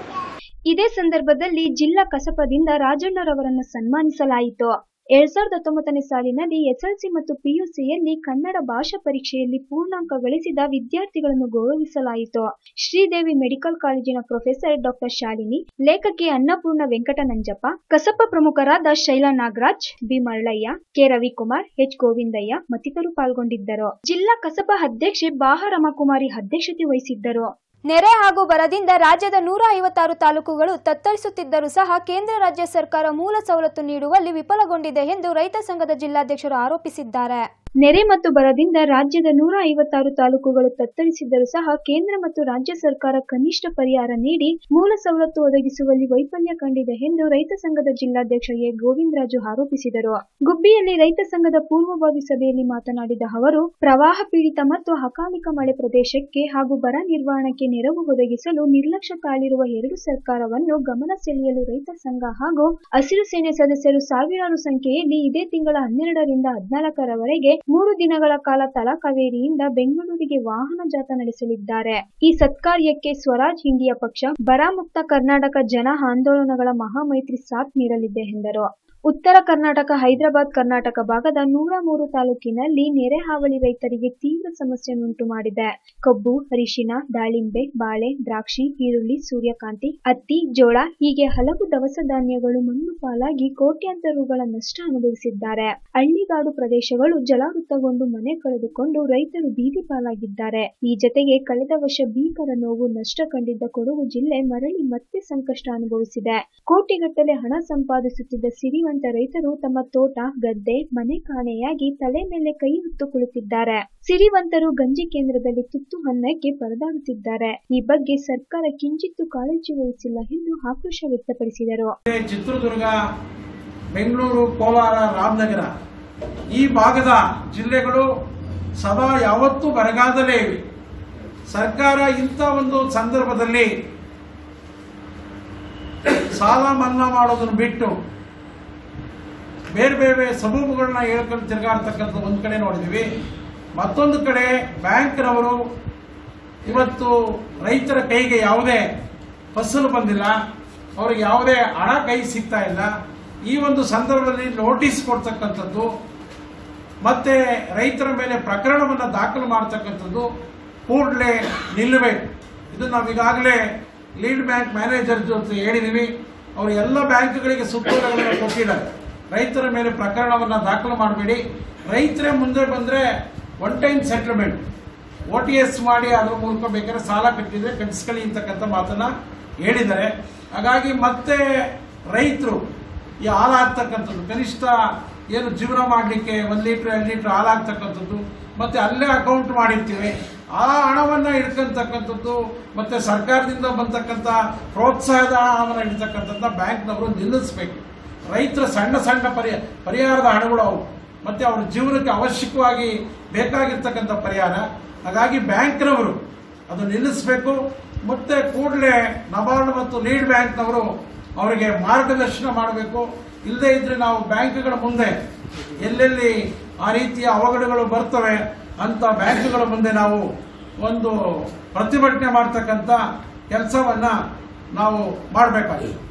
ಇದೇ ಸಂದರ್ಭದಲ್ಲಿ ಜಿಲ್ಲಾ ಕಸಪದಿಂದ ರಾಜಣ್ಣರವರನ್ನು ಸನ್ಮಾನಿಸಲಾಯಿತು. ಎರಡ್ ಸಾವಿರದ ಹತ್ತೊಂಬತ್ತನೇ ಸಾಲಿನಲ್ಲಿ ಎಸ್ಎಲ್ಸಿ ಮತ್ತು ಪಿಯುಸಿಯಲ್ಲಿ ಕನ್ನಡ ಭಾಷಾ ಪರೀಕ್ಷೆಯಲ್ಲಿ ಪೂರ್ಣಾಂಕ ಗಳಿಸಿದ ವಿದ್ಯಾರ್ಥಿಗಳನ್ನು ಗೌರವಿಸಲಾಯಿತು. ಶ್ರೀದೇವಿ ಮೆಡಿಕಲ್ ಕಾಲೇಜಿನ ಪ್ರೊಫೆಸರ್ ಡಾಕ್ಟರ್ ಶಾಲಿನಿ, ಲೇಖಕಿ ಅನ್ನಪೂರ್ಣ ವೆಂಕಟನಂಜಪ್ಪ ಕಸಪ ಪ್ರಮುಖರಾದ Shaila Nagaraj, B Maralaiah, K Ravikumar, H Govindaiah ಮತ್ತಿತರರು ಪಾಲ್ಗೊಂಡಿದ್ದರು. ಜಿಲ್ಲಾ ಕಸಪ ಅಧ್ಯಕ್ಷೆ ಬಾಹ ರಮಾಕುಮಾರಿ ಅಧ್ಯಕ್ಷತೆ ವಹಿಸಿದ್ದರು. ನೆರೆ ಹಾಗೂ ಬರದಿಂದ ರಾಜ್ಯದ ನೂರ ಐವತ್ತಾರು ತಾಲೂಕುಗಳು ತತ್ತರಿಸುತ್ತಿದ್ದರೂ ಸಹ ಕೇಂದ್ರ ರಾಜ್ಯ ಸರ್ಕಾರ ಮೂಲ ಸವಲತ್ತು ನೀಡುವಲ್ಲಿ ವಿಫಲಗೊಂಡಿದೆ ಎಂದು ರೈತ ಸಂಘದ ಜಿಲ್ಲಾಧ್ಯಕ್ಷರು ಆರೋಪಿಸಿದ್ದಾರೆ. ನೆರೆ ಮತ್ತು ಬರದಿಂದ ರಾಜ್ಯದ ನೂರ ಐವತ್ತಾರು ತಾಲೂಕುಗಳು ತತ್ತರಿಸಿದ್ದರೂ ಸಹ ಕೇಂದ್ರ ಮತ್ತು ರಾಜ್ಯ ಸರ್ಕಾರ ಕನಿಷ್ಠ ಪರಿಹಾರ ನೀಡಿ ಮೂಲ ಸವಲತ್ತು ಒದಗಿಸುವಲ್ಲಿ ವೈಫಲ್ಯ ಕಂಡಿದೆ ಎಂದು ರೈತ ಸಂಘದ ಜಿಲ್ಲಾಧ್ಯಕ್ಷ ಎ. ಗೋವಿಂದರಾಜು ಆರೋಪಿಸಿದರು. ಗುಬ್ಬಿಯಲ್ಲಿ ರೈತ ಸಂಘದ ಪೂರ್ವಭಾವಿ ಸಭೆಯಲ್ಲಿ ಮಾತನಾಡಿದ ಅವರು, ಪ್ರವಾಹ ಪೀಡಿತ ಮತ್ತು ಅಕಾಲಿಕ ಮಳೆ ಪ್ರದೇಶಕ್ಕೆ ಹಾಗೂ ಬರ ನಿರ್ವಹಣೆಗೆ ನೆರವು ಒದಗಿಸಲು ನಿರ್ಲಕ್ಷ್ಯ ಕಾಲಿರುವ ಎರಡು ಸರ್ಕಾರವನ್ನು ಗಮನ ಸೆಳೆಯಲು ರೈತ ಸಂಘ ಹಾಗೂ ಹಸಿರು ಸೇನೆ ಸದಸ್ಯರು ಸಾವಿರಾರು ಸಂಖ್ಯೆಯಲ್ಲಿ ಇದೇ ತಿಂಗಳ ಹನ್ನೆರಡರಿಂದ ಹದಿನಾಲ್ಕರವರೆಗೆ ಮೂರು ದಿನಗಳ ಕಾಲ ತಲಕಾವೇರಿಯಿಂದ ಬೆಂಗಳೂರಿಗೆ ವಾಹನ ಜಾಥಾ ನಡೆಸಲಿದ್ದಾರೆ. ಈ ಸತ್ಕಾರ್ಯಕ್ಕೆ ಸ್ವರಾಜ್ ಇಂಡಿಯಾ ಪಕ್ಷ ಬರಮುಕ್ತ ಕರ್ನಾಟಕ ಜನ ಆಂದೋಲನಗಳ ಮಹಾಮೈತ್ರಿ ಸಾಥ್ ನೀಡಲಿದೆ ಎಂದರು. ಉತ್ತರ ಕರ್ನಾಟಕ, ಹೈದರಾಬಾದ್, ಕರ್ನಾಟಕ ಭಾಗದ ನೂರ ಮೂರು ತಾಲೂಕಿನಲ್ಲಿ ನೆರೆ ಹಾವಳಿ ರೈತರಿಗೆ ತೀವ್ರ ಸಮಸ್ಯೆಯನ್ನುಂಟು ಮಾಡಿದೆ. ಕಬ್ಬು, ಅರಿಶಿನ, ದಾಳಿಂಬೆ, ಬಾಳೆ, ದ್ರಾಕ್ಷಿ, ಈರುಳ್ಳಿ, ಸೂರ್ಯಕಾಂತಿ, ಹತ್ತಿ, ಜೋಳ ಹೀಗೆ ಹಲವು ದವಸ ಧಾನ್ಯಗಳು ಮಣ್ಣು ಪಾಲಾಗಿ ಕೋಟ್ಯಾಂತರ ರುಗಳ ನಷ್ಟ ಅನುಭವಿಸಿದ್ದಾರೆ. ಹಳ್ಳಿಗಾಡು ಪ್ರದೇಶಗಳು ಜಲಾವೃತಗೊಂಡು ಮನೆ ಕಳೆದುಕೊಂಡು ರೈತರು ಬೀದಿ ಪಾಲಾಗಿದ್ದಾರೆ. ಈ ಜತೆಗೆ ಕಳೆದ ವರ್ಷ ಭೀಕರ ನೋವು ನಷ್ಟ ಕಂಡಿದ್ದ ಕೊಡಗು ಜಿಲ್ಲೆ ಮರಳಿ ಮತ್ತೆ ಸಂಕಷ್ಟ ಅನುಭವಿಸಿದೆ. ಕೋಟಿಗಟ್ಟಲೆ ಹಣ ಸಂಪಾದಿಸುತ್ತಿದ್ದ ಸಿರಿವಂತ ರೈತರು ತಮ್ಮ ತೋಟ, ಗದ್ದೆ, ಮನೆ ಕಾಣೆಯಾಗಿ ತಲೆ ಮೇಲೆ ಕೈ ಹೊತ್ತು ಕುಳಿತಿದ್ದಾರೆ. ಸಿರಿವಂತರು ಗಂಜಿ ಕೇಂದ್ರದಲ್ಲಿ ತುತ್ತು ಅನ್ನಕ್ಕೆ ಪರದಾಡುತ್ತಿದ್ದಾರೆ. ಈ ಬಗ್ಗೆ ಸರ್ಕಾರ ಕಿಂಚಿತ್ತು ಕಾಳಜಿ ವಹಿಸಿಲ್ಲ ಎಂದು ಆಕ್ರೋಶ ವ್ಯಕ್ತಪಡಿಸಿದರು. ಚಿತ್ರದುರ್ಗ, ಬೆಂಗಳೂರು, ಕೋಲಾರ, ರಾಮನಗರ, ಈ ಭಾಗದ ಜಿಲ್ಲೆಗಳು ಸದಾ ಯಾವತ್ತೂ ಬರಗಾಲದಲ್ಲೇ ಇವೆ. ಸರ್ಕಾರ ಇಂಥ ಒಂದು ಸಂದರ್ಭದಲ್ಲಿ ಸಾಲ ಮನ್ನಾ ಮಾಡೋದನ್ನು ಬಿಟ್ಟು ಬೇರೆ ಬೇರೆ ಸಬೂಬುಗಳನ್ನ ಹೇಳ್ಕೊಂಡು ತಿರುಗಾಡ್ತಕ್ಕಂಥ ಒಂದು ಕಡೆ ನೋಡಿದ್ವಿ. ಮತ್ತೊಂದು ಕಡೆ ಬ್ಯಾಂಕ್ನವರು ಇವತ್ತು ರೈತರ ಕೈಗೆ ಯಾವುದೇ ಫಸಲು ಬಂದಿಲ್ಲ. ಅವ್ರಿಗೆ ಯಾವುದೇ ಹಣ ಕೈ ಸಿಗ್ತಾ ಇಲ್ಲ. ಈ ಒಂದು ಸಂದರ್ಭದಲ್ಲಿ ನೋಟಿಸ್ ಕೊಡ್ತಕ್ಕಂಥದ್ದು, ಮತ್ತೆ ರೈತರ ಮೇಲೆ ಪ್ರಕರಣವನ್ನು ದಾಖಲು ಮಾಡತಕ್ಕಂಥದ್ದು ಕೂಡಲೇ ನಿಲ್ಲಬೇಕು. ಇದು ನಾವು ಈಗಾಗಲೇ ಲೀಡ್ ಬ್ಯಾಂಕ್ ಮ್ಯಾನೇಜರ್ ಜೊತೆ ಹೇಳಿದೀವಿ. ಅವರು ಎಲ್ಲ ಬ್ಯಾಂಕ್ಗಳಿಗೆ ಸುತ್ತೋಲೆಗಳನ್ನು ಕೊಟ್ಟಿದ್ದಾರೆ. ರೈತರ ಮೇಲೆ ಪ್ರಕರಣವನ್ನು ದಾಖಲು ಮಾಡಬೇಡಿ. ರೈತರೇ ಮುಂದೆ ಬಂದರೆ one time settlement O T S ಮಾಡಿ ಅದ್ರ ಮೂಲಕ ಬೇಕಾದ್ರೆ ಸಾಲ ಕಟ್ಟಿದ್ರೆ ಕಟ್ಟಿಸ್ಕೊಳ್ಳಿ ಅಂತಕ್ಕಂಥ ಮಾತನ್ನು ಹೇಳಿದ್ದಾರೆ. ಹಾಗಾಗಿ ಮತ್ತೆ ರೈತರು ಈ ಹಾಲಾಗ್ತಕ್ಕಂಥದ್ದು ಕನಿಷ್ಠ ಏನು ಜೀವನ ಮಾಡಲಿಕ್ಕೆ ಒಂದು ಲೀಟ್ರ್, ಎರಡು ಲೀಟ್ರ್ ಹಾಲಾಗ್ತಕ್ಕಂಥದ್ದು ಮತ್ತೆ ಅಲ್ಲೇ ಅಕೌಂಟ್ ಮಾಡಿರ್ತೀವಿ. ಆ ಹಣವನ್ನು ಇಡ್ಕೊಂತಕ್ಕಂಥದ್ದು ಮತ್ತೆ ಸರ್ಕಾರದಿಂದ ಬಂದಕ್ಕಂಥ ಪ್ರೋತ್ಸಾಹದ ಹಣವನ್ನು ಇಡ್ತಕ್ಕಂಥದ್ದು ಬ್ಯಾಂಕ್ನವರು ನಿಲ್ಲಿಸಬೇಕು. ರೈತರ ಸಣ್ಣ ಸಣ್ಣ ಪರಿಹ ಪರಿಹಾರದ ಹಣಗಳು ಅವು. ಮತ್ತು ಅವರ ಜೀವನಕ್ಕೆ ಅವಶ್ಯಕವಾಗಿ ಬೇಕಾಗಿರ್ತಕ್ಕಂಥ ಪರಿಹಾರ. ಹಾಗಾಗಿ ಬ್ಯಾಂಕ್ನವರು ಅದು ನಿಲ್ಲಿಸಬೇಕು. ಮತ್ತೆ ಕೂಡಲೇ ನಬಾರ್ಡ್ ಮತ್ತು ಲೀಡ್ ಬ್ಯಾಂಕ್ನವರು ಅವರಿಗೆ ಮಾರ್ಗದರ್ಶನ ಮಾಡಬೇಕು. ಇಲ್ಲದೇ ಇದ್ರೆ ನಾವು ಬ್ಯಾಂಕ್ಗಳ ಮುಂದೆ ಎಲ್ಲೆಲ್ಲಿ ಆ ರೀತಿಯ ಅವಘಡಗಳು ಬರ್ತವೆ ಅಂತ ಬ್ಯಾಂಕ್ಗಳ ಮುಂದೆ ನಾವು ಒಂದು ಪ್ರತಿಭಟನೆ ಮಾಡ್ತಕ್ಕಂಥ ಕೆಲಸವನ್ನ ನಾವು ಮಾಡಬೇಕಾಗಿದೆ.